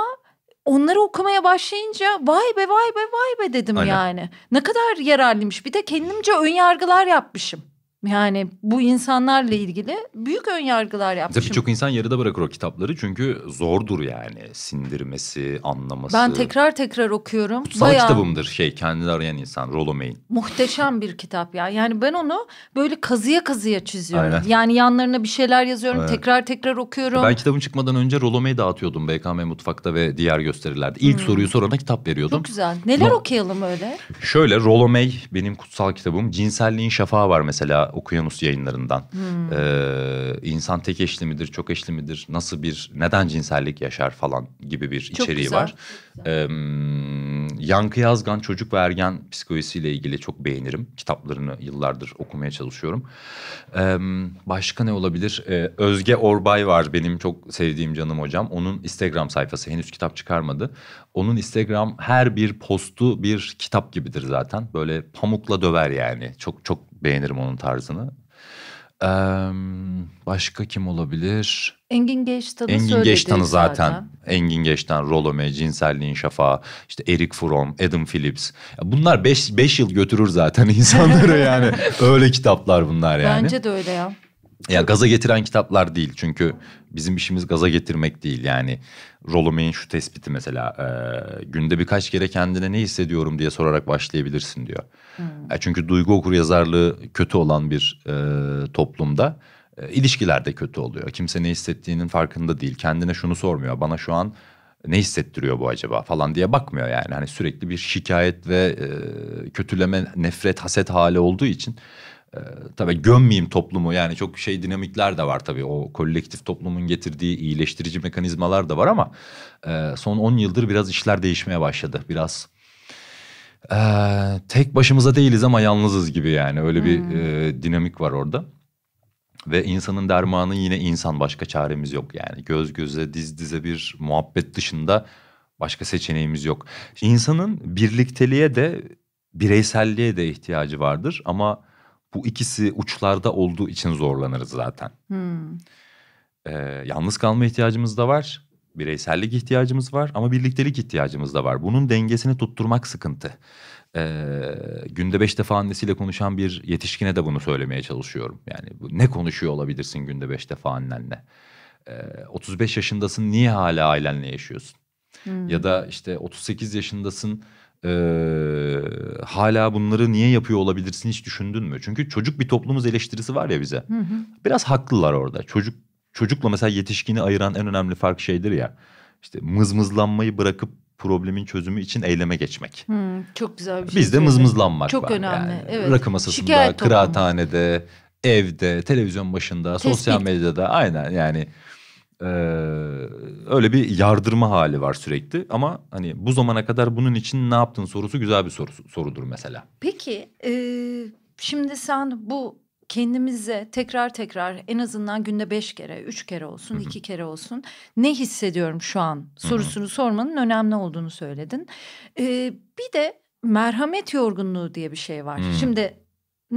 S1: onları okumaya başlayınca vay be vay be vay be dedim
S2: Aynen.
S1: yani. Ne kadar yararlıymış. Bir de kendimce ön yargılar yapmışım. Yani bu insanlarla ilgili büyük ön yargılar
S2: Tabii
S1: yapmışım.
S2: birçok insan yarıda bırakır o kitapları çünkü zordur yani sindirmesi, anlaması.
S1: Ben tekrar tekrar okuyorum.
S2: Kutsal
S1: Bayağı
S2: kitabımdır şey kendini arayan insan Rollo May'in.
S1: muhteşem bir kitap ya. Yani ben onu böyle kazıya kazıya çiziyorum.
S2: Aynen.
S1: Yani yanlarına bir şeyler yazıyorum.
S2: Evet.
S1: Tekrar tekrar okuyorum.
S2: Ben kitabın çıkmadan önce Rollo May dağıtıyordum BKM Mutfak'ta ve diğer gösterilerde. İlk
S1: Hmm.
S2: soruyu sorana kitap veriyordum.
S1: Çok güzel. Neler
S2: No.
S1: okuyalım öyle?
S2: Şöyle Rollo May benim kutsal kitabım. Cinselliğin Şafağı var mesela Okyanus yayınlarından.
S1: Hmm.
S2: Ee, insan tek eşli midir, çok eşli midir, nasıl bir, neden cinsellik yaşar falan gibi bir
S1: Çok
S2: içeriği
S1: güzel.
S2: var. Ee, Yankı Yazgan çocuk ve ergen psikolojisiyle ilgili çok beğenirim. Kitaplarını yıllardır okumaya çalışıyorum. Ee, başka ne olabilir? Ee, Özge Orbay var benim çok sevdiğim canım hocam. Onun Instagram sayfası henüz kitap çıkarmadı. Onun Instagram her bir postu bir kitap gibidir zaten. Böyle pamukla döver yani. Çok çok beğenirim onun tarzını. Ee, başka kim olabilir?
S1: Engin Geçtan'ı
S2: Engin Geçtan'ı zaten. zaten. Engin Geçtan, Rolome, Cinselliğin Şafağı, işte Eric Fromm, Adam Phillips. Bunlar 5 yıl götürür zaten insanları yani. öyle kitaplar bunlar yani.
S1: Bence de öyle ya.
S2: Ya gaza getiren kitaplar değil çünkü bizim işimiz gaza getirmek değil yani. Rollomay'in şu tespiti mesela e, günde birkaç kere kendine ne hissediyorum diye sorarak başlayabilirsin diyor. Hmm. E, çünkü duygu okur yazarlığı kötü olan bir e, toplumda e, ilişkiler de kötü oluyor. Kimse ne hissettiğinin farkında değil. Kendine şunu sormuyor. Bana şu an ne hissettiriyor bu acaba falan diye bakmıyor yani. Hani sürekli bir şikayet ve e, kötüleme, nefret, haset hali olduğu için tabii gömmeyeyim toplumu. Yani çok şey dinamikler de var tabii. O kolektif toplumun getirdiği iyileştirici mekanizmalar da var ama e, son 10 yıldır biraz işler değişmeye başladı. Biraz e, tek başımıza değiliz ama yalnızız gibi yani. Öyle bir hmm. e, dinamik var orada. Ve insanın dermanı yine insan. Başka çaremiz yok yani. Göz göze diz dize bir muhabbet dışında başka seçeneğimiz yok. İnsanın birlikteliğe de bireyselliğe de ihtiyacı vardır ama bu ikisi uçlarda olduğu için zorlanırız zaten. Hmm. Ee, yalnız kalma ihtiyacımız da var. Bireysellik ihtiyacımız var ama birliktelik ihtiyacımız da var. Bunun dengesini tutturmak sıkıntı. Ee, günde beş defa annesiyle konuşan bir yetişkine de bunu söylemeye çalışıyorum. Yani ne konuşuyor olabilirsin günde beş defa annenle? Ee, 35 yaşındasın niye hala ailenle yaşıyorsun? Hmm. Ya da işte 38 yaşındasın ee, hala bunları niye yapıyor olabilirsin hiç düşündün mü? Çünkü çocuk bir toplumuz eleştirisi var ya bize. Hı hı. Biraz haklılar orada. Çocuk çocukla mesela yetişkini ayıran en önemli fark şeydir ya. İşte mızmızlanmayı bırakıp problemin çözümü için eyleme geçmek.
S1: Hmm, çok güzel bir şey.
S2: Bizde mızmızlanmak
S1: çok
S2: var.
S1: Çok önemli. Yani. Evet.
S2: Rakı masasında, Şikayet kıraathanede, evde, televizyon başında, Tespit. sosyal medyada aynen yani ee, öyle bir yardırma hali var sürekli ama hani bu zamana kadar bunun için ne yaptın sorusu güzel bir soru, sorudur mesela.
S1: Peki e, şimdi sen bu kendimize tekrar tekrar en azından günde beş kere, üç kere olsun, Hı-hı. iki kere olsun ne hissediyorum şu an sorusunu Hı-hı. sormanın önemli olduğunu söyledin. Ee, bir de merhamet yorgunluğu diye bir şey var. Hı-hı. Şimdi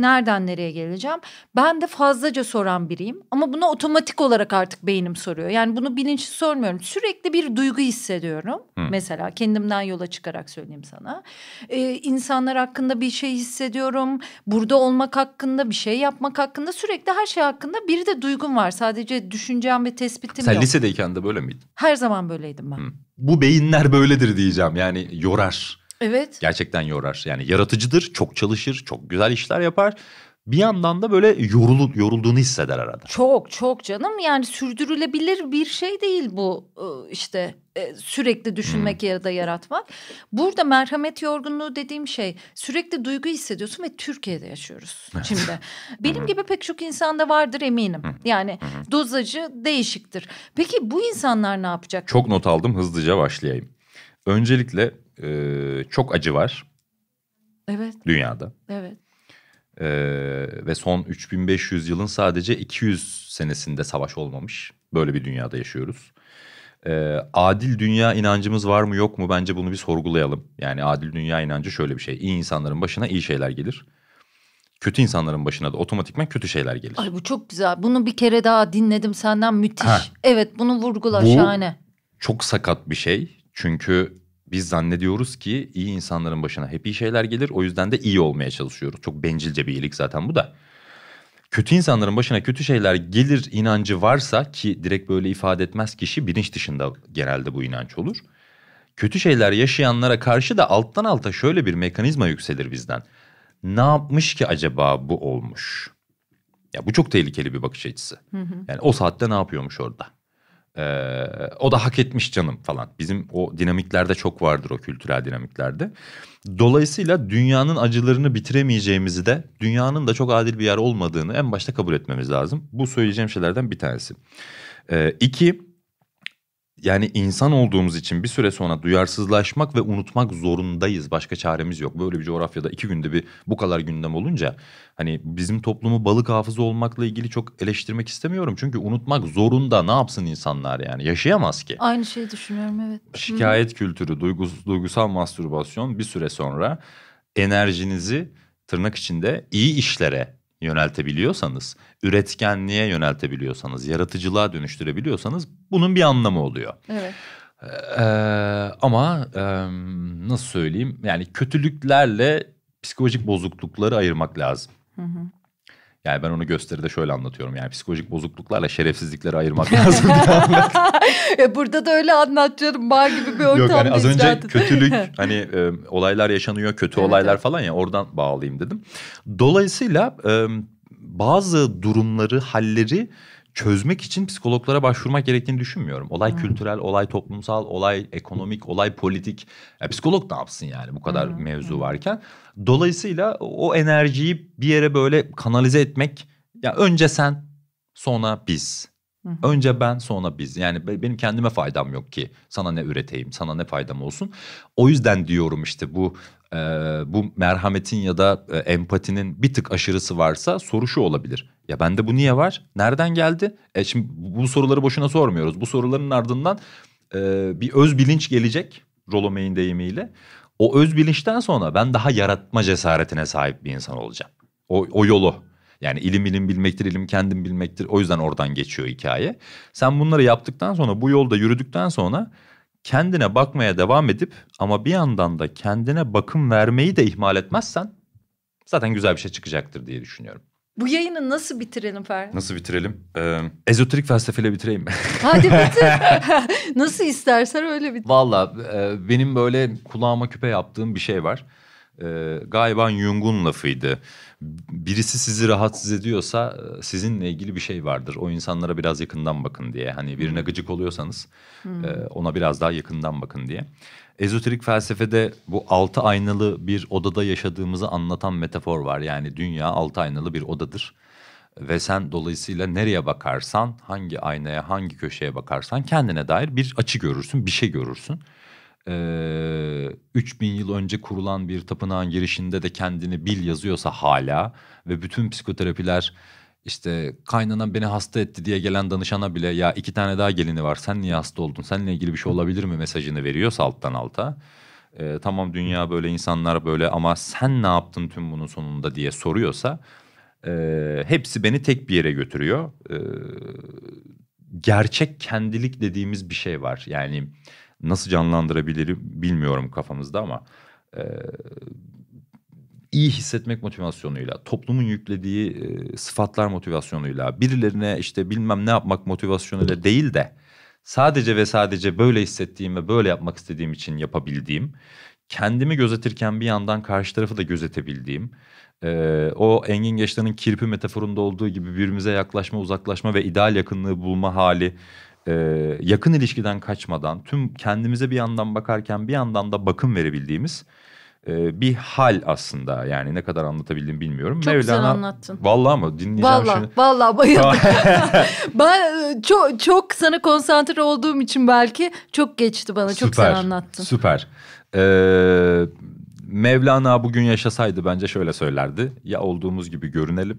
S1: Nereden nereye geleceğim? Ben de fazlaca soran biriyim ama bunu otomatik olarak artık beynim soruyor. Yani bunu bilinçli sormuyorum. Sürekli bir duygu hissediyorum. Hı. Mesela kendimden yola çıkarak söyleyeyim sana. Ee, insanlar hakkında bir şey hissediyorum. Burada olmak hakkında, bir şey yapmak hakkında sürekli her şey hakkında bir de duygum var. Sadece düşüncem ve tespitim
S2: Sen
S1: yok.
S2: Sen lisedeyken de böyle miydin?
S1: Her zaman böyleydim ben. Hı.
S2: Bu beyinler böyledir diyeceğim. Yani yorar.
S1: Evet.
S2: Gerçekten yorar. Yani yaratıcıdır, çok çalışır, çok güzel işler yapar. Bir yandan da böyle yorulu, yorulduğunu hisseder arada.
S1: Çok çok canım yani sürdürülebilir bir şey değil bu ıı, işte e, sürekli düşünmek hmm. ya da yaratmak. Burada merhamet yorgunluğu dediğim şey sürekli duygu hissediyorsun ve Türkiye'de yaşıyoruz şimdi. Benim gibi pek çok insanda vardır eminim. Yani dozajı değişiktir. Peki bu insanlar ne yapacak?
S2: Çok not aldım hızlıca başlayayım. Öncelikle e, çok acı var.
S1: Evet.
S2: Dünyada.
S1: Evet.
S2: E, ve son 3500 yılın sadece 200 senesinde savaş olmamış. Böyle bir dünyada yaşıyoruz. E, adil dünya inancımız var mı yok mu bence bunu bir sorgulayalım. Yani adil dünya inancı şöyle bir şey. İyi insanların başına iyi şeyler gelir. Kötü insanların başına da otomatikman kötü şeyler gelir.
S1: Ay bu çok güzel. Bunu bir kere daha dinledim senden müthiş. Ha. Evet bunu vurgula bu şahane.
S2: çok sakat bir şey. Çünkü biz zannediyoruz ki iyi insanların başına hep iyi şeyler gelir. O yüzden de iyi olmaya çalışıyoruz. Çok bencilce bir iyilik zaten bu da. Kötü insanların başına kötü şeyler gelir inancı varsa ki direkt böyle ifade etmez kişi bilinç dışında genelde bu inanç olur. Kötü şeyler yaşayanlara karşı da alttan alta şöyle bir mekanizma yükselir bizden. Ne yapmış ki acaba bu olmuş? Ya bu çok tehlikeli bir bakış açısı. Hı hı. Yani o saatte ne yapıyormuş orada? Ee, o da hak etmiş canım falan. Bizim o dinamiklerde çok vardır o kültürel dinamiklerde. Dolayısıyla dünyanın acılarını bitiremeyeceğimizi de dünyanın da çok adil bir yer olmadığını en başta kabul etmemiz lazım. Bu söyleyeceğim şeylerden bir tanesi. Ee, iki, yani insan olduğumuz için bir süre sonra duyarsızlaşmak ve unutmak zorundayız. Başka çaremiz yok. Böyle bir coğrafyada iki günde bir bu kadar gündem olunca hani bizim toplumu balık hafızı olmakla ilgili çok eleştirmek istemiyorum. Çünkü unutmak zorunda. Ne yapsın insanlar yani? Yaşayamaz ki.
S1: Aynı şeyi düşünüyorum evet.
S2: Şikayet kültürü, duygus, duygusal mastürbasyon bir süre sonra enerjinizi tırnak içinde iyi işlere yöneltebiliyorsanız, üretkenliğe yöneltebiliyorsanız, yaratıcılığa dönüştürebiliyorsanız bunun bir anlamı oluyor.
S1: Evet.
S2: Ee, ama e, nasıl söyleyeyim? Yani kötülüklerle psikolojik bozuklukları ayırmak lazım.
S1: Hı hı.
S2: Yani ben onu gösteride şöyle anlatıyorum. Yani psikolojik bozukluklarla şerefsizlikleri ayırmak lazım.
S1: Burada da öyle anlat canım. Bar gibi bir ortamda
S2: Yok hani az önce
S1: zaten.
S2: kötülük hani e, olaylar yaşanıyor kötü
S1: Evet,
S2: olaylar
S1: evet.
S2: falan ya oradan bağlayayım dedim. Dolayısıyla e, bazı durumları halleri çözmek için psikologlara başvurmak gerektiğini düşünmüyorum. Olay
S1: Hmm.
S2: kültürel, olay toplumsal, olay ekonomik, olay politik. Ya psikolog ne yapsın yani bu kadar
S1: Hmm,
S2: mevzu
S1: hmm.
S2: varken. Dolayısıyla o enerjiyi bir yere böyle kanalize etmek ya önce sen sonra biz. Önce ben sonra biz. Yani be- benim kendime faydam yok ki. Sana ne üreteyim, sana ne faydam olsun. O yüzden diyorum işte bu e, bu merhametin ya da e, empatinin bir tık aşırısı varsa soru şu olabilir. Ya bende bu niye var? Nereden geldi? E şimdi bu soruları boşuna sormuyoruz. Bu soruların ardından e, bir öz bilinç gelecek. Rollo May'in deyimiyle. O öz bilinçten sonra ben daha yaratma cesaretine sahip bir insan olacağım. O, o yolu. Yani ilim ilim bilmektir, ilim kendim bilmektir. O yüzden oradan geçiyor hikaye. Sen bunları yaptıktan sonra, bu yolda yürüdükten sonra kendine bakmaya devam edip ama bir yandan da kendine bakım vermeyi de ihmal etmezsen zaten güzel bir şey çıkacaktır diye düşünüyorum.
S1: Bu yayını nasıl bitirelim Ferhat?
S2: Nasıl bitirelim? Ee, ezoterik felsefeyle bitireyim mi?
S1: Hadi bitir. nasıl istersen öyle bitir.
S2: Valla e, benim böyle kulağıma küpe yaptığım bir şey var. E, galiba Jung'un lafıydı. Birisi sizi rahatsız ediyorsa e, sizinle ilgili bir şey vardır. O insanlara biraz yakından bakın diye. Hani birine gıcık oluyorsanız e, ona biraz daha yakından bakın diye. Ezoterik felsefede bu altı aynalı bir odada yaşadığımızı anlatan metafor var. Yani dünya altı aynalı bir odadır. Ve sen dolayısıyla nereye bakarsan, hangi aynaya, hangi köşeye bakarsan kendine dair bir açı görürsün, bir şey görürsün. Ee, 3000 yıl önce kurulan bir tapınağın girişinde de kendini bil yazıyorsa hala ve bütün psikoterapiler işte kaynanan beni hasta etti diye gelen danışana bile ya iki tane daha gelini var sen niye hasta oldun seninle ilgili bir şey olabilir mi mesajını veriyorsa alttan alta. Ee, tamam dünya böyle insanlar böyle ama sen ne yaptın tüm bunun sonunda diye soruyorsa e, hepsi beni tek bir yere götürüyor. Ee, gerçek kendilik dediğimiz bir şey var. Yani nasıl canlandırabilirim bilmiyorum kafamızda ama e, iyi hissetmek motivasyonuyla, toplumun yüklediği e, sıfatlar motivasyonuyla, birilerine işte bilmem ne yapmak motivasyonuyla değil de sadece ve sadece böyle hissettiğim ve böyle yapmak istediğim için yapabildiğim, kendimi gözetirken bir yandan karşı tarafı da gözetebildiğim, e, o Engin Geçtan'ın kirpi metaforunda olduğu gibi birbirimize yaklaşma, uzaklaşma ve ideal yakınlığı bulma hali e, yakın ilişkiden kaçmadan tüm kendimize bir yandan bakarken bir yandan da bakım verebildiğimiz e, bir hal aslında. Yani ne kadar anlatabildim bilmiyorum.
S1: Çok güzel anlattın.
S2: Vallahi mı? Dinleyeceğim
S1: Vallahi
S2: şimdi.
S1: vallahi bayıldım. ben e, çok çok sana konsantre olduğum için belki çok geçti bana. Çok güzel anlattın.
S2: Süper. Ee, Mevlana bugün yaşasaydı bence şöyle söylerdi. Ya olduğumuz gibi görünelim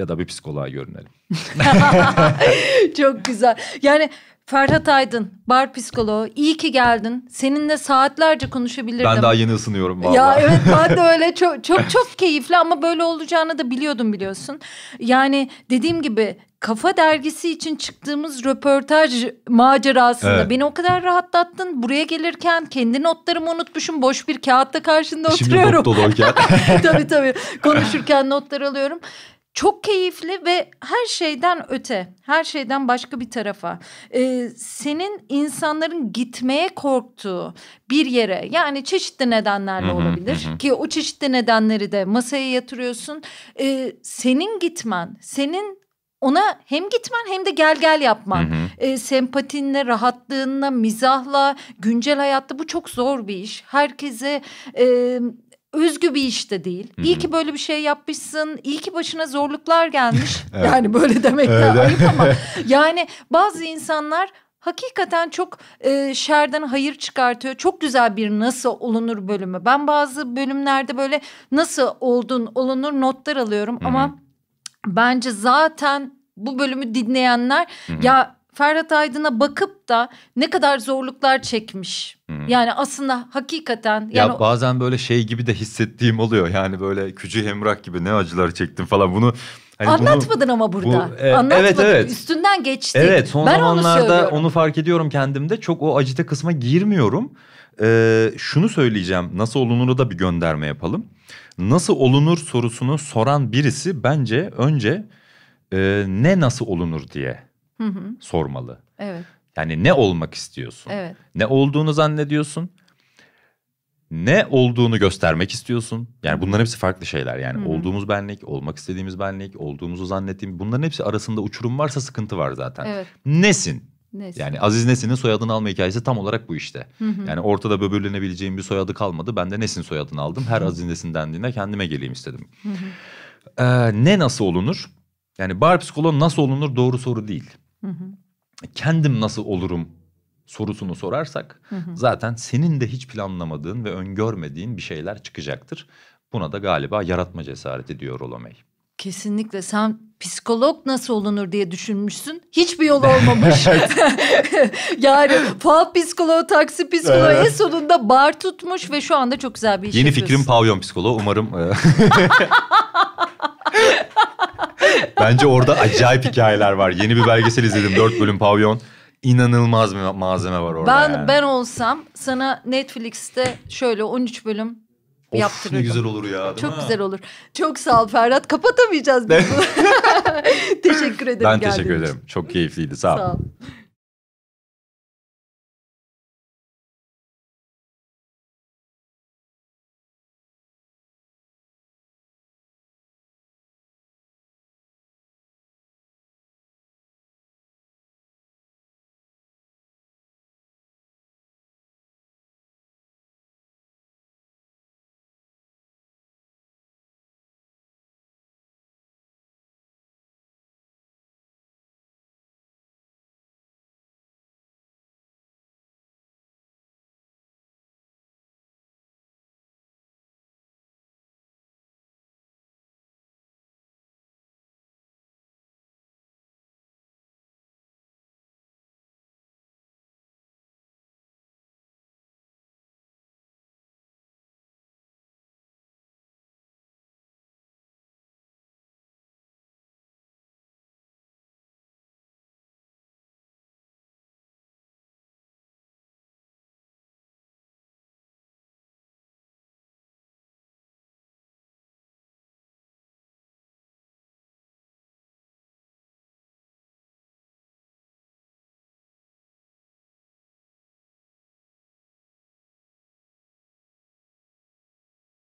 S2: ya da bir psikoloğa görünelim.
S1: Çok güzel. Yani Ferhat Aydın, bar psikoloğu. iyi ki geldin. Seninle saatlerce konuşabilirdim.
S2: Ben daha yeni ısınıyorum vallahi.
S1: Ya evet ben de öyle çok çok çok keyifli ama böyle olacağını da biliyordum biliyorsun. Yani dediğim gibi Kafa Dergisi için çıktığımız röportaj macerasında
S2: Evet.
S1: beni o kadar rahatlattın. Buraya gelirken kendi notlarımı unutmuşum. Boş bir kağıtta karşında
S2: Şimdi
S1: oturuyorum.
S2: not dolu
S1: tabii tabii konuşurken notlar alıyorum. Çok keyifli ve her şeyden öte, her şeyden başka bir tarafa. Ee, senin insanların gitmeye korktuğu bir yere yani çeşitli nedenlerle
S2: Hı hı,
S1: olabilir
S2: hı
S1: ki o çeşitli nedenleri de masaya yatırıyorsun. Ee, senin gitmen, senin ona hem gitmen hem de gel gel yapman.
S2: Hı hı.
S1: E, sempatinle, rahatlığınla, mizahla, güncel hayatta bu çok zor bir iş. Herkese e, özgü bir iş de değil.
S2: Hı
S1: İyi ki böyle bir şey yapmışsın. İyi ki başına zorluklar gelmiş.
S2: Evet.
S1: Yani böyle demek de ayıp ama yani bazı insanlar hakikaten çok e, şerden hayır çıkartıyor. Çok güzel bir nasıl olunur bölümü. Ben bazı bölümlerde böyle nasıl oldun olunur notlar alıyorum
S2: Hı hı.
S1: ama bence zaten bu bölümü dinleyenler
S2: Hı hı.
S1: ya Ferhat Aydın'a bakıp da ne kadar zorluklar çekmiş.
S2: Hı.
S1: Yani aslında hakikaten
S2: Ya
S1: yani
S2: bazen böyle şey gibi de hissettiğim oluyor. Yani böyle küçük hemrak gibi ne acılar çektim falan. Bunu hani bunu-
S1: anlatmadın ama burada.
S2: bu- e,
S1: Anlatmadın.
S2: evet, evet.
S1: Üstünden geçti.
S2: Evet son
S1: ben onu
S2: zamanlarda
S1: söylüyorum.
S2: onu, fark ediyorum kendimde. Çok o acite kısma girmiyorum. Ee, şunu söyleyeceğim. Nasıl olunur'u da bir gönderme yapalım. Nasıl olunur sorusunu soran birisi bence önce e, ne nasıl olunur diye
S1: Hı hı.
S2: sormalı.
S1: Evet,
S2: Yani ne olmak istiyorsun?
S1: evet.
S2: Ne olduğunu zannediyorsun? Ne olduğunu göstermek istiyorsun? Yani bunların hepsi farklı şeyler. Yani
S1: Hı hı.
S2: olduğumuz benlik, olmak istediğimiz benlik, olduğumuzu zannettiğim bunların hepsi arasında uçurum varsa sıkıntı var zaten.
S1: Evet.
S2: Nesin?
S1: Neyse.
S2: Yani Aziz Nesin'in soyadını alma hikayesi tam olarak bu işte.
S1: Hı hı.
S2: Yani ortada böbürlenebileceğim bir soyadı kalmadı. Ben de Nesin soyadını aldım. Her Aziz Nesin dendiğinde kendime geleyim istedim.
S1: Hı hı.
S2: Ee, ne nasıl olunur? Yani bar psikoloğu nasıl olunur doğru soru değil.
S1: Hı hı.
S2: Kendim nasıl olurum sorusunu sorarsak
S1: Hı hı.
S2: zaten senin de hiç planlamadığın ve öngörmediğin bir şeyler çıkacaktır. Buna da galiba yaratma cesareti diyor Rolomey.
S1: Kesinlikle sen psikolog nasıl olunur diye düşünmüşsün. Hiçbir yol olmamış. yani fal psikoloğu, taksi psikoloğu
S2: Evet.
S1: en sonunda bar tutmuş ve şu anda çok güzel bir iş
S2: Yeni
S1: yapıyorsun.
S2: fikrim pavyon psikoloğu. Umarım... Bence orada acayip hikayeler var. Yeni bir belgesel izledim. Dört bölüm pavyon. İnanılmaz bir malzeme var orada
S1: Ben
S2: yani.
S1: ben olsam sana Netflix'te şöyle 13 bölüm
S2: Of,
S1: yaptırırdım.
S2: ne güzel olur ya. değil
S1: Çok
S2: mi?
S1: güzel olur. Çok sağ ol Ferhat. Kapatamayacağız biz bunu. teşekkür ederim.
S2: Ben teşekkür
S1: için.
S2: ederim. Çok keyifliydi. Sağ ol.
S1: Sağ ol.